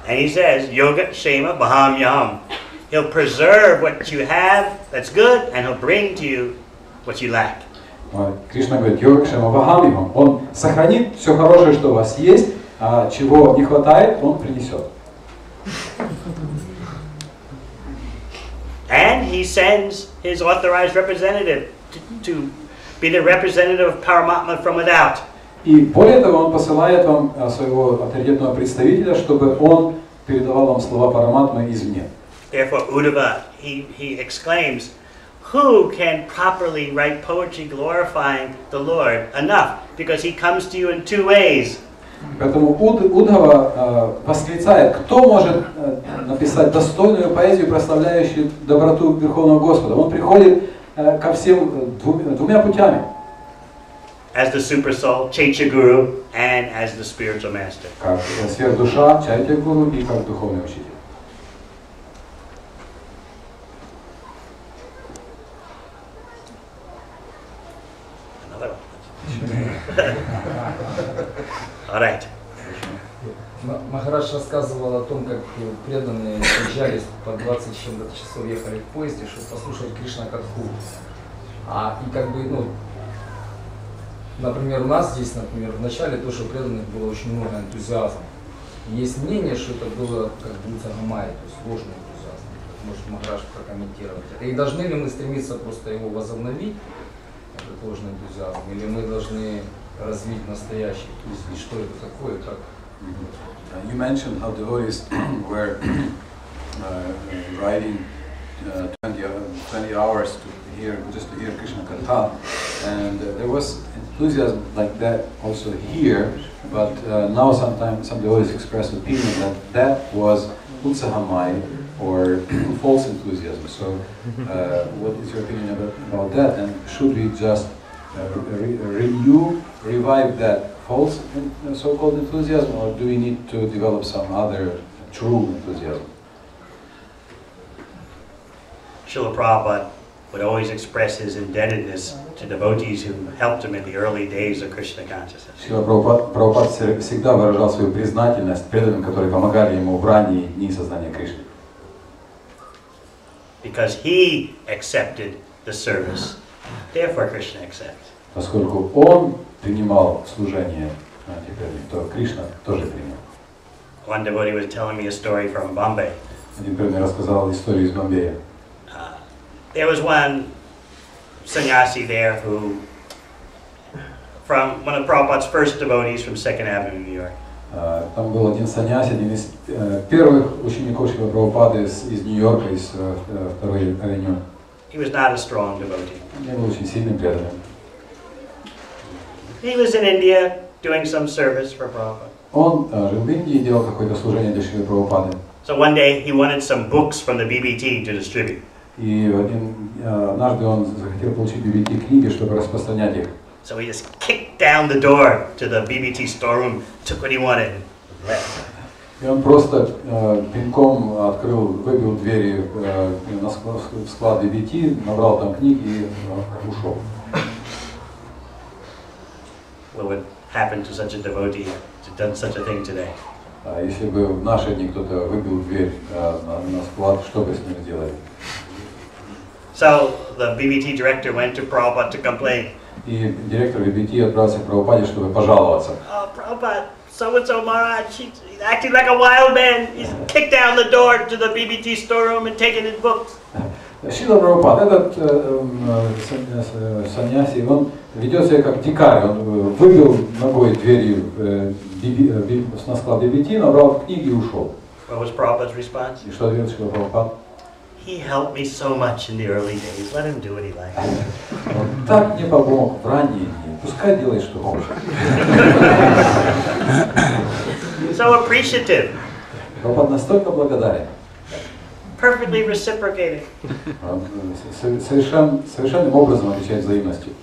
And he says, Yoga Shema Baham Yam. He'll preserve what you have that's good, and he'll bring to you what you lack. А, Кришна говорит, йога кшема вахамимам. Он сохранит все хорошее, что у вас есть, а чего не хватает, он принесет. And he sends his authorized representative to, to be the representative of Paramatma from without. И более того, он посылает вам а, своего авторитетного представителя, чтобы он передавал вам слова Параматмы извне. Therefore, Uddhava, he, he exclaims, Who can properly write poetry glorifying the Lord enough? Because he comes to you in two ways. Поэтому Уд- Удхава а, восклицает, кто может а, написать достойную поэзию, прославляющую доброту Верховного Господа. Он приходит а, ко всем э, двумя, двумя путями, as the super soul, Checha Guru, and as the spiritual master. как э, сверхдуша, чайтя гуру и как духовный учитель. 20 с чем-то часов ехали в поезде, чтобы послушать Кришна Катху. А и как бы, ну, например, у нас здесь, например, в начале тоже преданных было очень много энтузиазма. Есть мнение, что это было как будто гамай, то есть ложный энтузиазм. Как Может Махарадж прокомментировать. И должны ли мы стремиться просто его возобновить, этот ложный энтузиазм, или мы должны развить настоящий, то есть и что это такое, как Uh, you mentioned how devotees were riding uh, 20, uh, 20 hours to hear just to hear Krishna Katha, and uh, there was enthusiasm like that also here. But uh, now sometimes somebody always express opinion that that was utsahamai or false enthusiasm. So, uh, what is your opinion about, about that? And should we just uh, re- renew, revive that false uh, so-called enthusiasm, or do we need to develop some other true enthusiasm? Srila Prabhupada would always express his indebtedness to devotees who helped him in the early days of Krishna consciousness. Шрила Прабхупад, Прабхупад все- всегда выражал свою признательность преданным, которые помогали ему в ранние дни сознания Кришны. Because he accepted the service. Therefore, Krishna accepts. Поскольку он принимал служение а, этих преданных, то Кришна тоже принял. One devotee was telling me a story from Bombay. Один преданный рассказал историю из Бомбея. Uh, there was one sannyasi there who, from one of Prabhupada's first devotees from Second Avenue, New York. А, Там был один саньяси, один из э, первых учеников Шрила Прабхупады из, из Нью-Йорка, из э, э, второй авеню. He was not a strong devotee. Он не был очень сильным преданным. He was in India doing some service for Prabhupada. Он э, жил в Индии, делал какое-то служение для Шрила Прабхупады. So one day he wanted some books from the BBT to distribute. И один, э, однажды он захотел получить BBT книги, чтобы распространять их. So he just kicked down the door to the BBT storeroom, took what he wanted, and left. И он просто э, пинком открыл, выбил двери э, на склад, в склад BBT, набрал там книги и э, ушел. Well, when happened to such a devotee to done such a thing today? А если бы в наши дни кто-то выбил дверь э, на, на склад, что бы с ним сделали? So the BBT director went to Prabhupada to complain. И директор VBT отправился к Прабхупаде, чтобы пожаловаться. Oh, Prabhupada, so and so Maharaj, he's, acting like a wild man. He's kicked down the door to the BBT storeroom and taken his books. Шила Прабхупад, этот э, э, сан- э, саньяси, он ведет себя как дикарь. Он э, выбил ногой дверью э, биби- э, на склад BBT, набрал книги и ушел. What was Prabhupada's response? И что ответил Шила Прабхупад? He helped me so much in the early days. Let him do what he likes. Он так мне помог в ранние дни. Пускай делает, что хочет. So appreciative, Прабхупад настолько благодарен. perfectly reciprocated. Он э, со- совершен- совершенным образом отвечает взаимностью.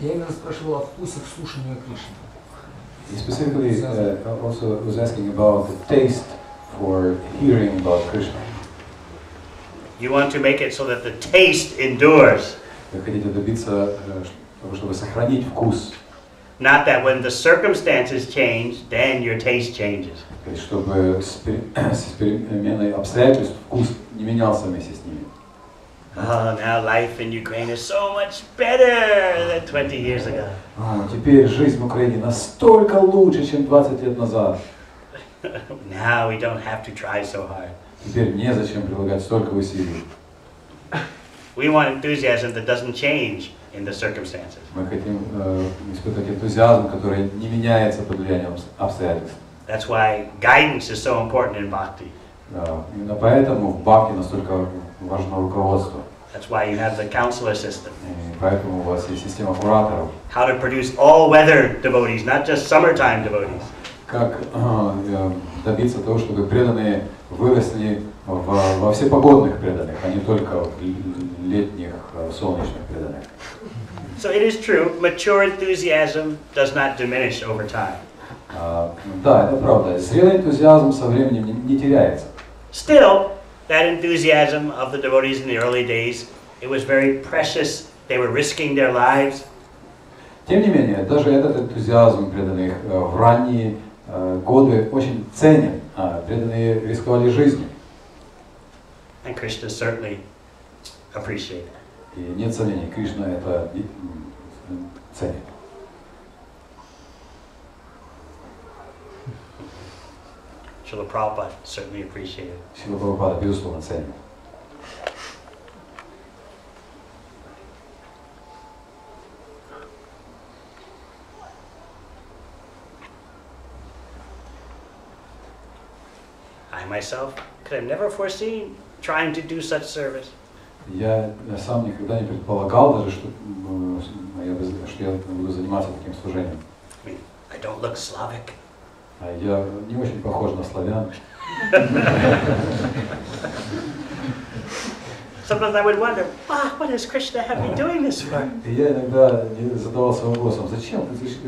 Я именно спрашивал о вкусе к слушанию Кришны. He specifically uh, also was asking about the taste for hearing about Krishna. You want to make it so that the taste endures. Вы хотите добиться э, того, чтобы сохранить вкус, Not that when the circumstances change, then your taste changes. то есть чтобы с, пере- с переменой обстоятельств вкус не менялся вместе с ними. Oh, now life in Ukraine is so much better than 20 years ago. А, теперь жизнь в Украине настолько лучше, чем 20 лет назад. Now we don't have to try so hard. Теперь незачем прилагать столько усилий. We want enthusiasm that doesn't change in the circumstances. Мы хотим э, испытать энтузиазм, который не меняется под влиянием обс- обстоятельств. That's why guidance is so important in bhakti. Именно поэтому в Бхакти настолько важно руководство. That's why you have the counselor system. Поэтому у вас есть система кураторов. How to produce all weather devotees, not just summertime devotees. Как э, добиться того, чтобы преданные выросли в- во всепогодных преданных, а не только в летних э, солнечных преданных. So it is true, mature enthusiasm does not diminish over time. А, Да, это правда. Зрелый энтузиазм со временем не, не теряется. Still, that enthusiasm of the devotees in the early days, it was very precious. They were risking their lives. Тем не менее, даже этот энтузиазм преданных э, в ранние э, годы очень ценен. А, Преданные рисковали жизнью. And Krishna certainly appreciated. И нет сомнений, Кришна это ценит. Srila Prabhupada certainly appreciated Прабхупада, безусловно, ценит. I myself could have never foreseen trying to do such service. Я сам никогда не предполагал даже, что, бы- что я буду заниматься таким служением. I don't look Slavic. А Я не очень похож на славян. Sometimes I would wonder, ah, what does Krishna have me doing this for? И я иногда задавался вопросом, зачем?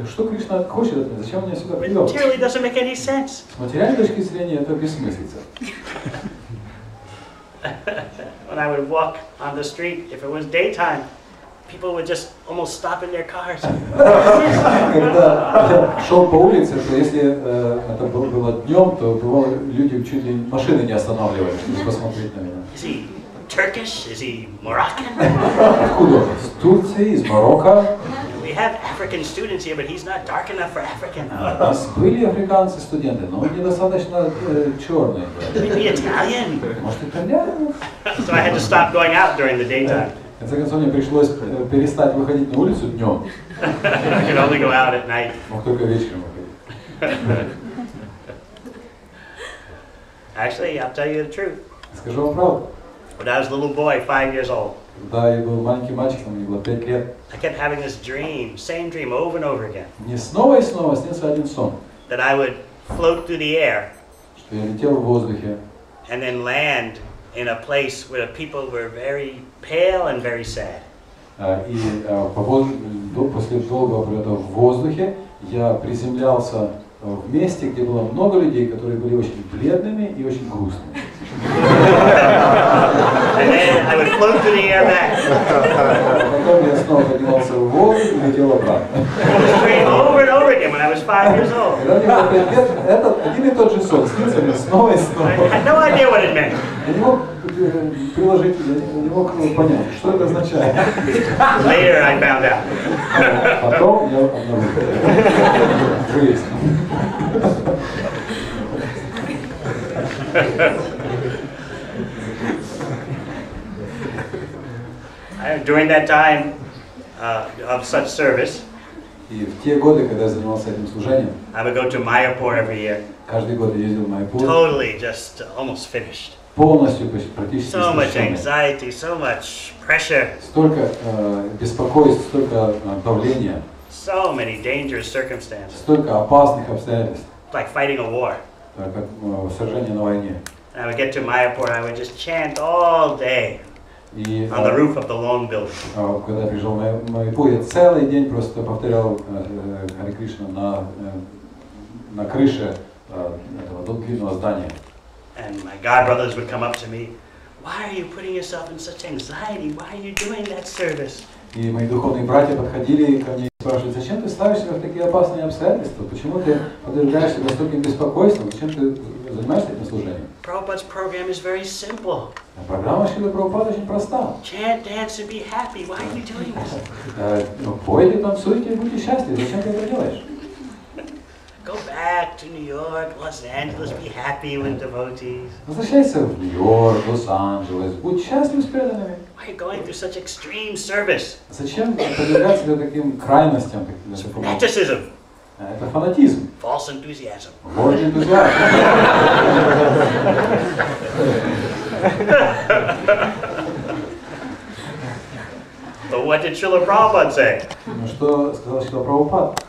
Что Кришна хочет от меня? Зачем он меня сюда привел? really doesn't make any sense. С материальной точки зрения это бессмыслица. When I would walk on the street, if it was daytime, people would just almost stop in their cars. Когда шел по улице, то если э, это было днем, то бывало, люди чуть ли машины не останавливали, чтобы посмотреть на меня. Is he Turkish? Is he Moroccan? Откуда? он? Из Турции, из Марокко. We have African students here, but he's not dark enough for African. У нас были африканцы студенты, но он недостаточно э, черный. Maybe Italian. Может, итальянец? So I had to stop going out during the daytime. В конце концов, мне пришлось э, перестать выходить на улицу днем. I could only go out at night. Мог только вечером выходить. Actually, I'll tell you the truth. Скажу вам правду. When I was a little boy, five years old, Когда я был маленьким мальчиком, мне было 5 лет, I kept having this dream, same dream over and over again, мне снова и снова снился один сон, that I would float through the air что я летел в воздухе, and then land in a place where the people were very pale and very sad. а, и а, после долгого полета в воздухе я приземлялся а, в месте, где было много людей, которые были очень бледными и очень грустными. I. Потом я снова поднимался в воздух и летел обратно. Over and over again when I was five years old. Когда один и тот же сон снился мне снова и I снова. had no idea what it meant. Я не мог приложить, я не мог понять, что это означает. Later, I found out. Потом я обнаружил. Выяснил. During that time uh, of such service, И в те годы, когда я занимался этим служением, I would go to Mayapur every year, каждый год я ездил в Майпур, totally just almost finished. полностью почти- практически So much истощенный. anxiety, so much pressure, Столько э, беспокойств, столько э, давления, so many dangerous circumstances, столько опасных обстоятельств, like fighting a war. так как э, сражение на войне. And I would get to Mayapur, I would just chant all day И on the roof of the lone building. А, Когда я пришел в Майпур, я целый день просто повторял Харе Кришна на, на крыше этого длинного здания. And my god brothers would come up to me, Why are you putting yourself in such anxiety? Why are you doing that service? И мои духовные братья подходили ко мне и спрашивали, зачем ты ставишь себя в такие опасные обстоятельства? Почему ты подвергаешь себя стольким беспокойством? Зачем ты занимаешься этим служением? А Программа Шила Прабхупада очень проста. Chant, dance, and be happy. Why are you doing this? Э, ну, пойте, танцуйте и будьте счастливы. Зачем ты это делаешь? Go back to New York, Los Angeles, be happy with devotees. Возвращайся в Нью-Йорк, Лос-Анджелес, будь счастлив с преданными. Why are you going through such extreme service? Зачем подвергать себя таким крайностям? Fanaticism, Это фанатизм, false enthusiasm. ложный энтузиазм. But what did Srila Prabhupada say? Ну что сказал Шила Прабхупад?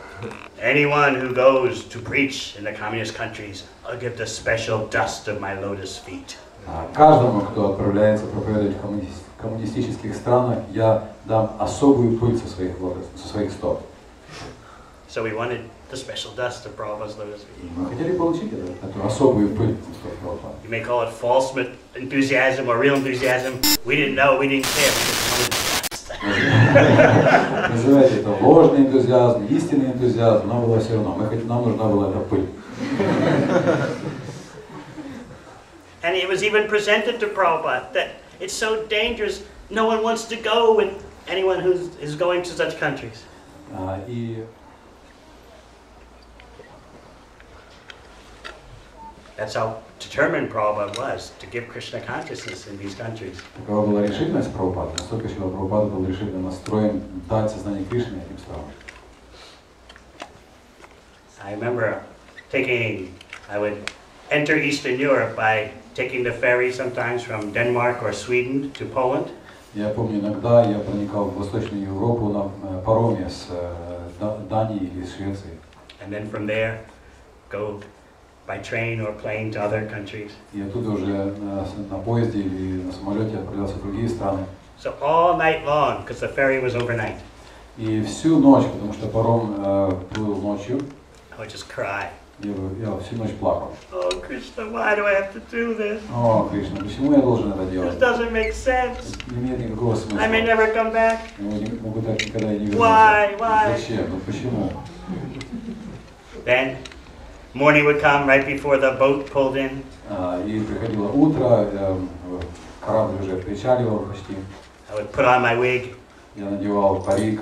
Anyone who goes to preach in the communist countries, I'll give the special dust of my lotus feet. А Каждому, кто отправляется проповедовать в коммунис- коммунистических странах, я дам особую пыль со своих, лотос- со своих стоп. So we wanted the special dust of Prabhupada's lotus feet. И мы хотели получить эту, эту особую пыль со стоп Прабхупады. You may call it false ma- enthusiasm or real enthusiasm. We didn't know, we didn't care. We just wanted the dust. Называйте это ложный энтузиазм, истинный энтузиазм, но было все равно. Мы, хот- нам нужна была эта пыль. And it was even presented to Prabhupada that it's so dangerous, no one wants to go with anyone who is going to such countries. А, И That's how determined Prabhupada was to give Krishna consciousness in these countries. такова была решительность Прабхупады, настолько Шила Прабхупада был решительно настроен дать сознание Кришны этим странам. I remember taking, I would enter Eastern Europe by taking the ferry sometimes from Denmark or Sweden to Poland. Я помню, иногда я проникал в Восточную Европу на э, пароме с э, Да- Дании или с Швеции. and then from there go by train or plane to other countries. И оттуда уже на, с- на поезде или на самолете отправлялся в другие страны. So all night long, because the ferry was overnight, И всю ночь, потому что паром э, плыл ночью, I would just cry. я, я всю ночь плакал. Oh, Krishna, why do I have to do this? О, Кришна, почему я должен это This делать? doesn't make sense. Не имеет никакого смысла. I may never come back. Я не- могу так никогда и не вернуться. Why? Why? Зачем? Ну почему? Then morning would come right before the boat pulled in. А, и приходило утро, эм, корабль уже причаливал почти. I would put on my wig, Я надевал парик,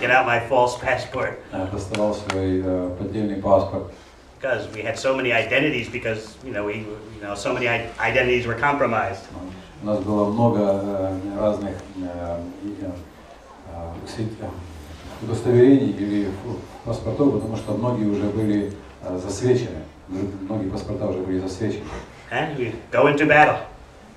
get out my false passport, э, доставал свой э, поддельный паспорт. because we had so many identities. Because you know we, you know, so many i- identities were compromised. У нас было много э, разных э, и, э, э, свид- э, удостоверений или фу, паспортов, потому что многие уже были э, засвечены. Многие паспорта уже были засвечены. And we go into battle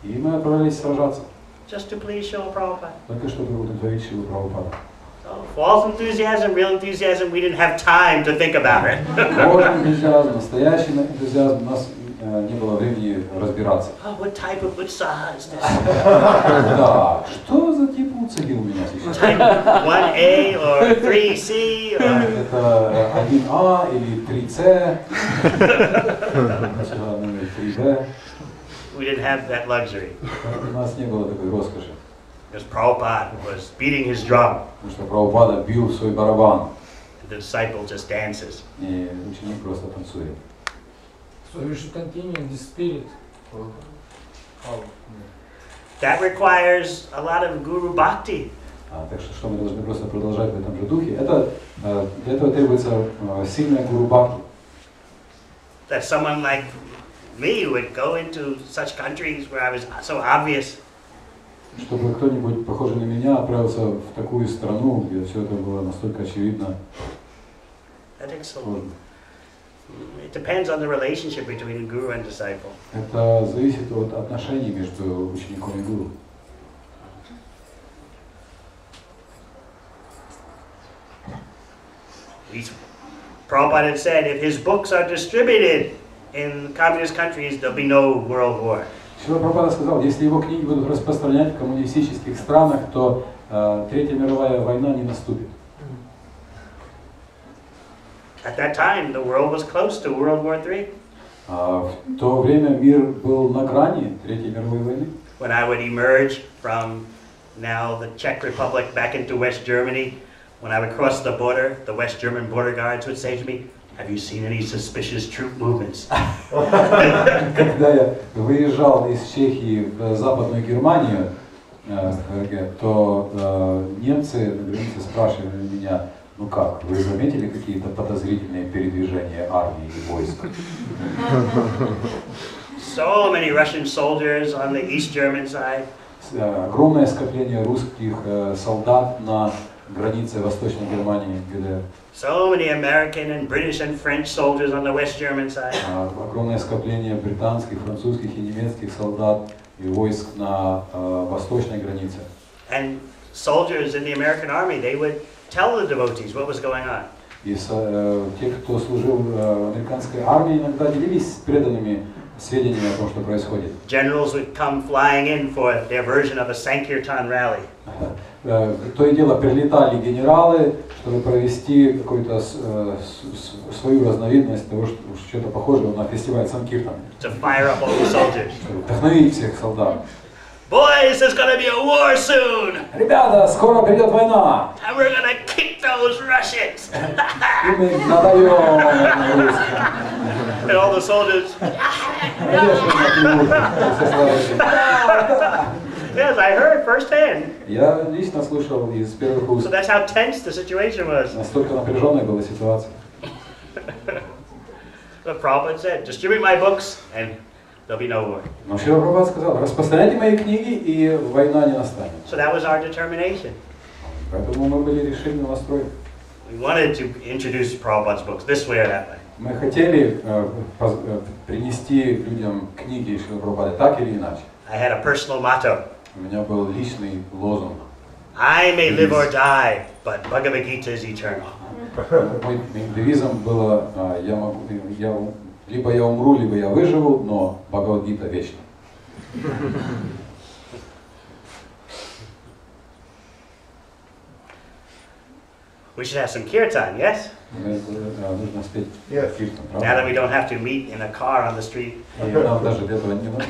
И мы отправились сражаться, just to please Srila Prabhupada. только чтобы удовлетворить Шилу Прабхупада. So false enthusiasm, real enthusiasm, we didn't have time to think about it. Ложный энтузиазм, настоящий энтузиазм, у нас э, не было времени разбираться. what type of is this? Да, что за тип уцеги у меня сейчас? Type 1A or 3C or Это 1А или 3С, номер 3Б. we didn't have that luxury. У нас не было такой роскоши, Because Prabhupada was beating his drum, потому что Прабхупада бил свой барабан, the disciple just dances. и ученик просто танцует. So you should continue in this spirit. How? That requires a lot of guru bhakti. А, так что, что мы должны просто продолжать в этом же духе. Это, э, для этого требуется э, сильная гуру бхакти. That someone like me would go into such countries where I was so obvious. Чтобы кто-нибудь, похожий на меня, отправился в такую страну, где все это было настолько очевидно. That takes a, сложно. it depends on the relationship between guru and disciple. Это зависит от отношений между учеником и гуру. He's, Prabhupada had said if his books are distributed in communist countries, there'll be no world war. Шрила Прабхупада сказал, если его книги будут распространять в коммунистических странах, то э, Третья мировая война не наступит. At that time, the world was close to World War III. А в то время мир был на грани Третьей мировой войны. When I would emerge from now the Czech Republic back into West Germany, when I would cross the border, the West German border guards would say to me, Have you seen any suspicious troop movements? Когда я выезжал из Чехии в Западную Германию, э, в ФРГ, то э, немцы на границе спрашивали меня, ну как, вы заметили какие-то подозрительные передвижения армии и войск? So many Russian soldiers on the East German side, э, Огромное скопление русских э, солдат на границе Восточной Германии, ГДР. so many American and British and French soldiers on the West German side. А, Огромное скопление британских, французских и немецких солдат и войск на э, восточной границе. And soldiers in the American army, they would tell the devotees what was going on. И э, те, кто служил э, в американской армии, иногда делились с преданными сведениями о том, что происходит. Generals would come flying in for their version of a Sankirtan rally. Э, То и дело прилетали генералы, чтобы провести какую-то свою разновидность того, что что-то похожее на фестиваль Санкиртан, to fire up all the soldiers. вдохновить всех солдат. Boys, there's gonna be a war soon, Ребята, скоро придет война, and we're gonna kick those Russians. и мы им надаем русским. and all the soldiers, Конечно, напьют, все сразу. yes, I heard firsthand. Я лично слышал из первых So уст. that's how tense the situation was. Настолько напряженная была ситуация. The Prabhupada said, distribute my books, and there'll be no war. Но Шрила Прабхупада сказал, распространяйте мои книги, и война не настанет. So that was our determination. Поэтому мы были решительно настроены. We wanted to introduce Prabhupada's books this way or that way. Мы хотели э, э, принести людям книги Шрила Прабхупады так или иначе. I had a personal motto. У меня был личный лозунг. I may live or die, but Bhagavad Gita is eternal. Моим девизом было, э, я могу, я, либо я умру, либо я выживу, но Бхагавадгита вечна. We should have some kirtan, yes? Э, э, Нужно спеть Yes. киртан, Now that we правда? don't have to meet in a car on the street, И нам даже для этого не, не нужно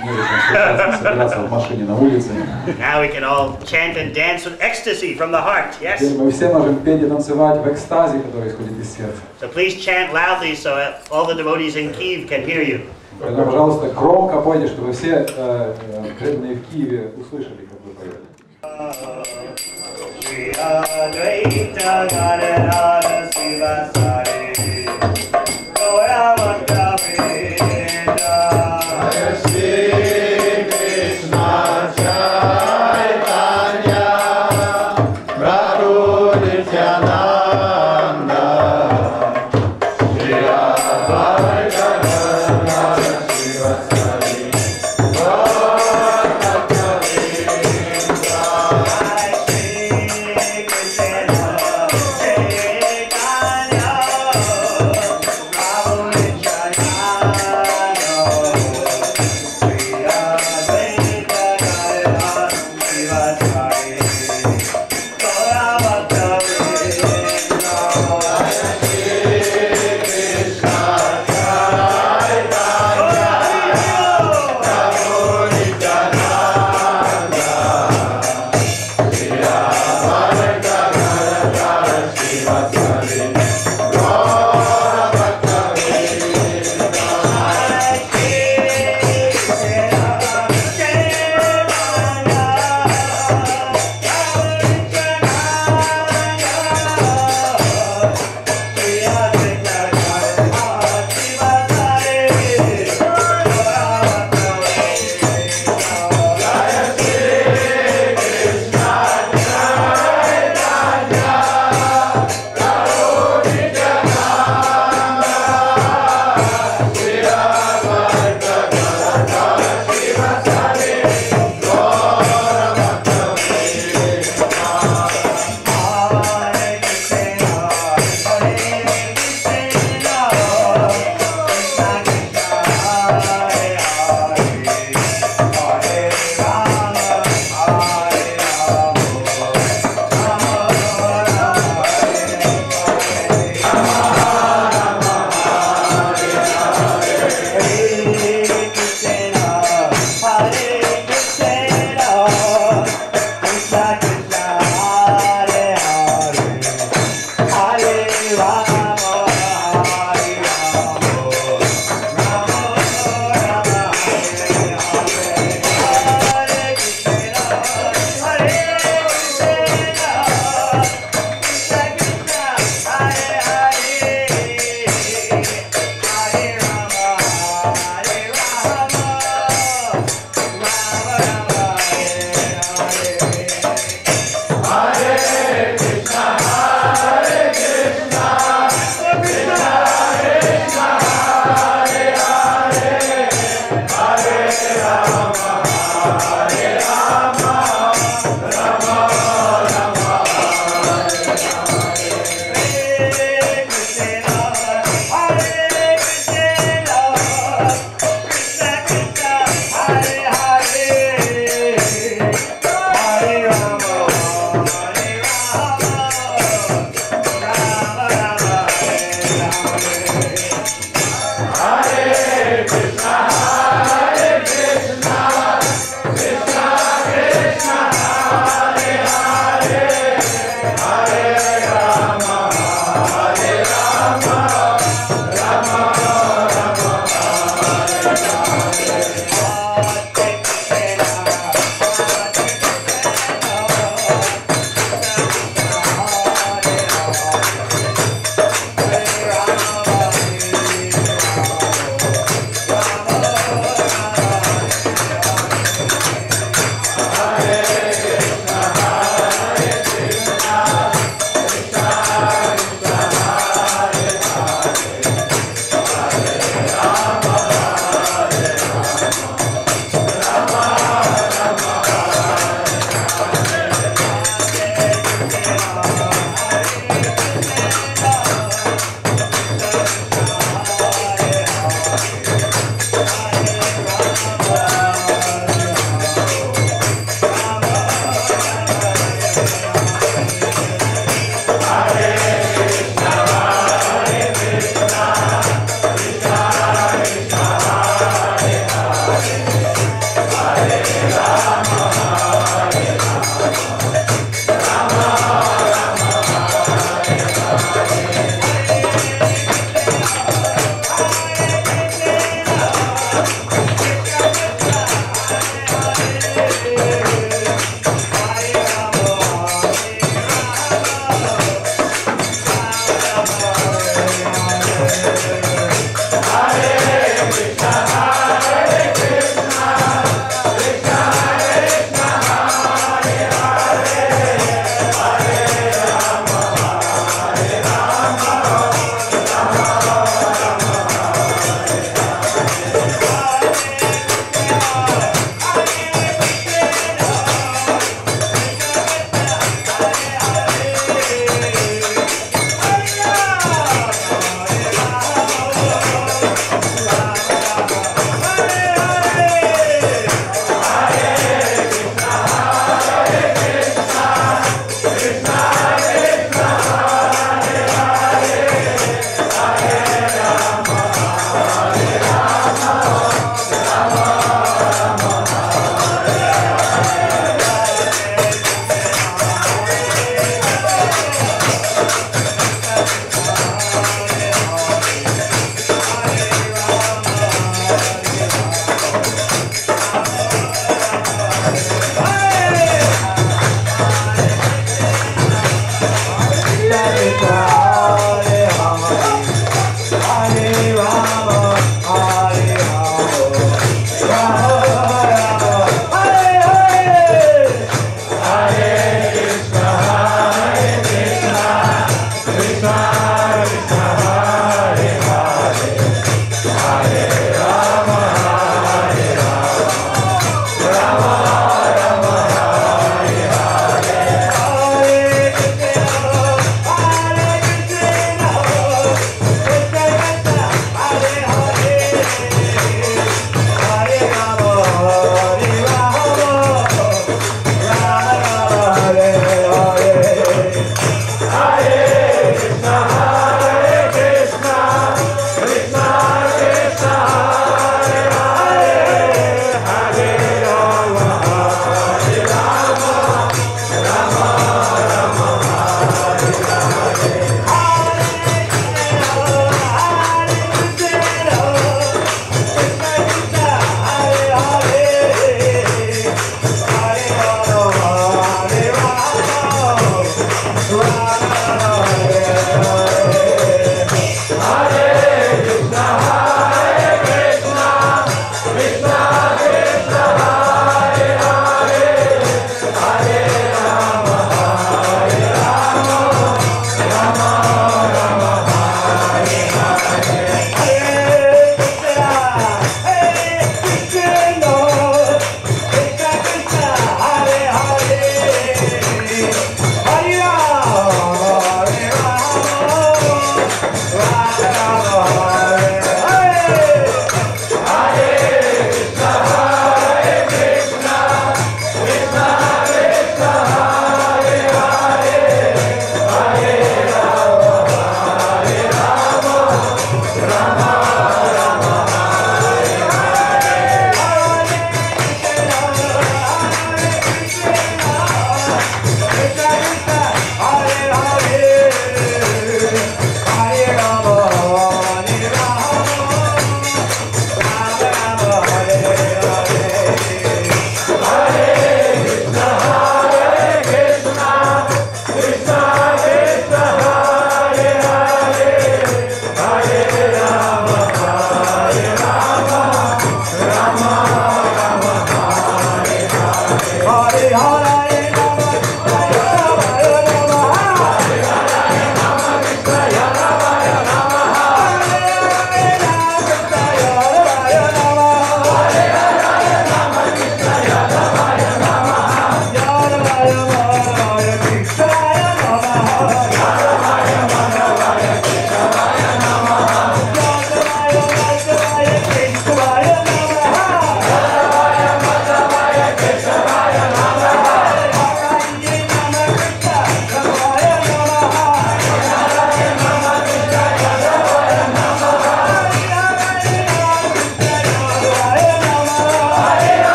собираться, собираться в машине на улице. now we can all chant and dance with ecstasy from the heart, Теперь yes? мы все можем петь и танцевать в экстазе, который исходит из сердца. So please chant loudly so that all the devotees in Kiev can hear you. Поэтому, пожалуйста, громко пойте, чтобы все э, э, преданные в Киеве услышали, как вы поете. Shri Adaita Gadara Siva Sare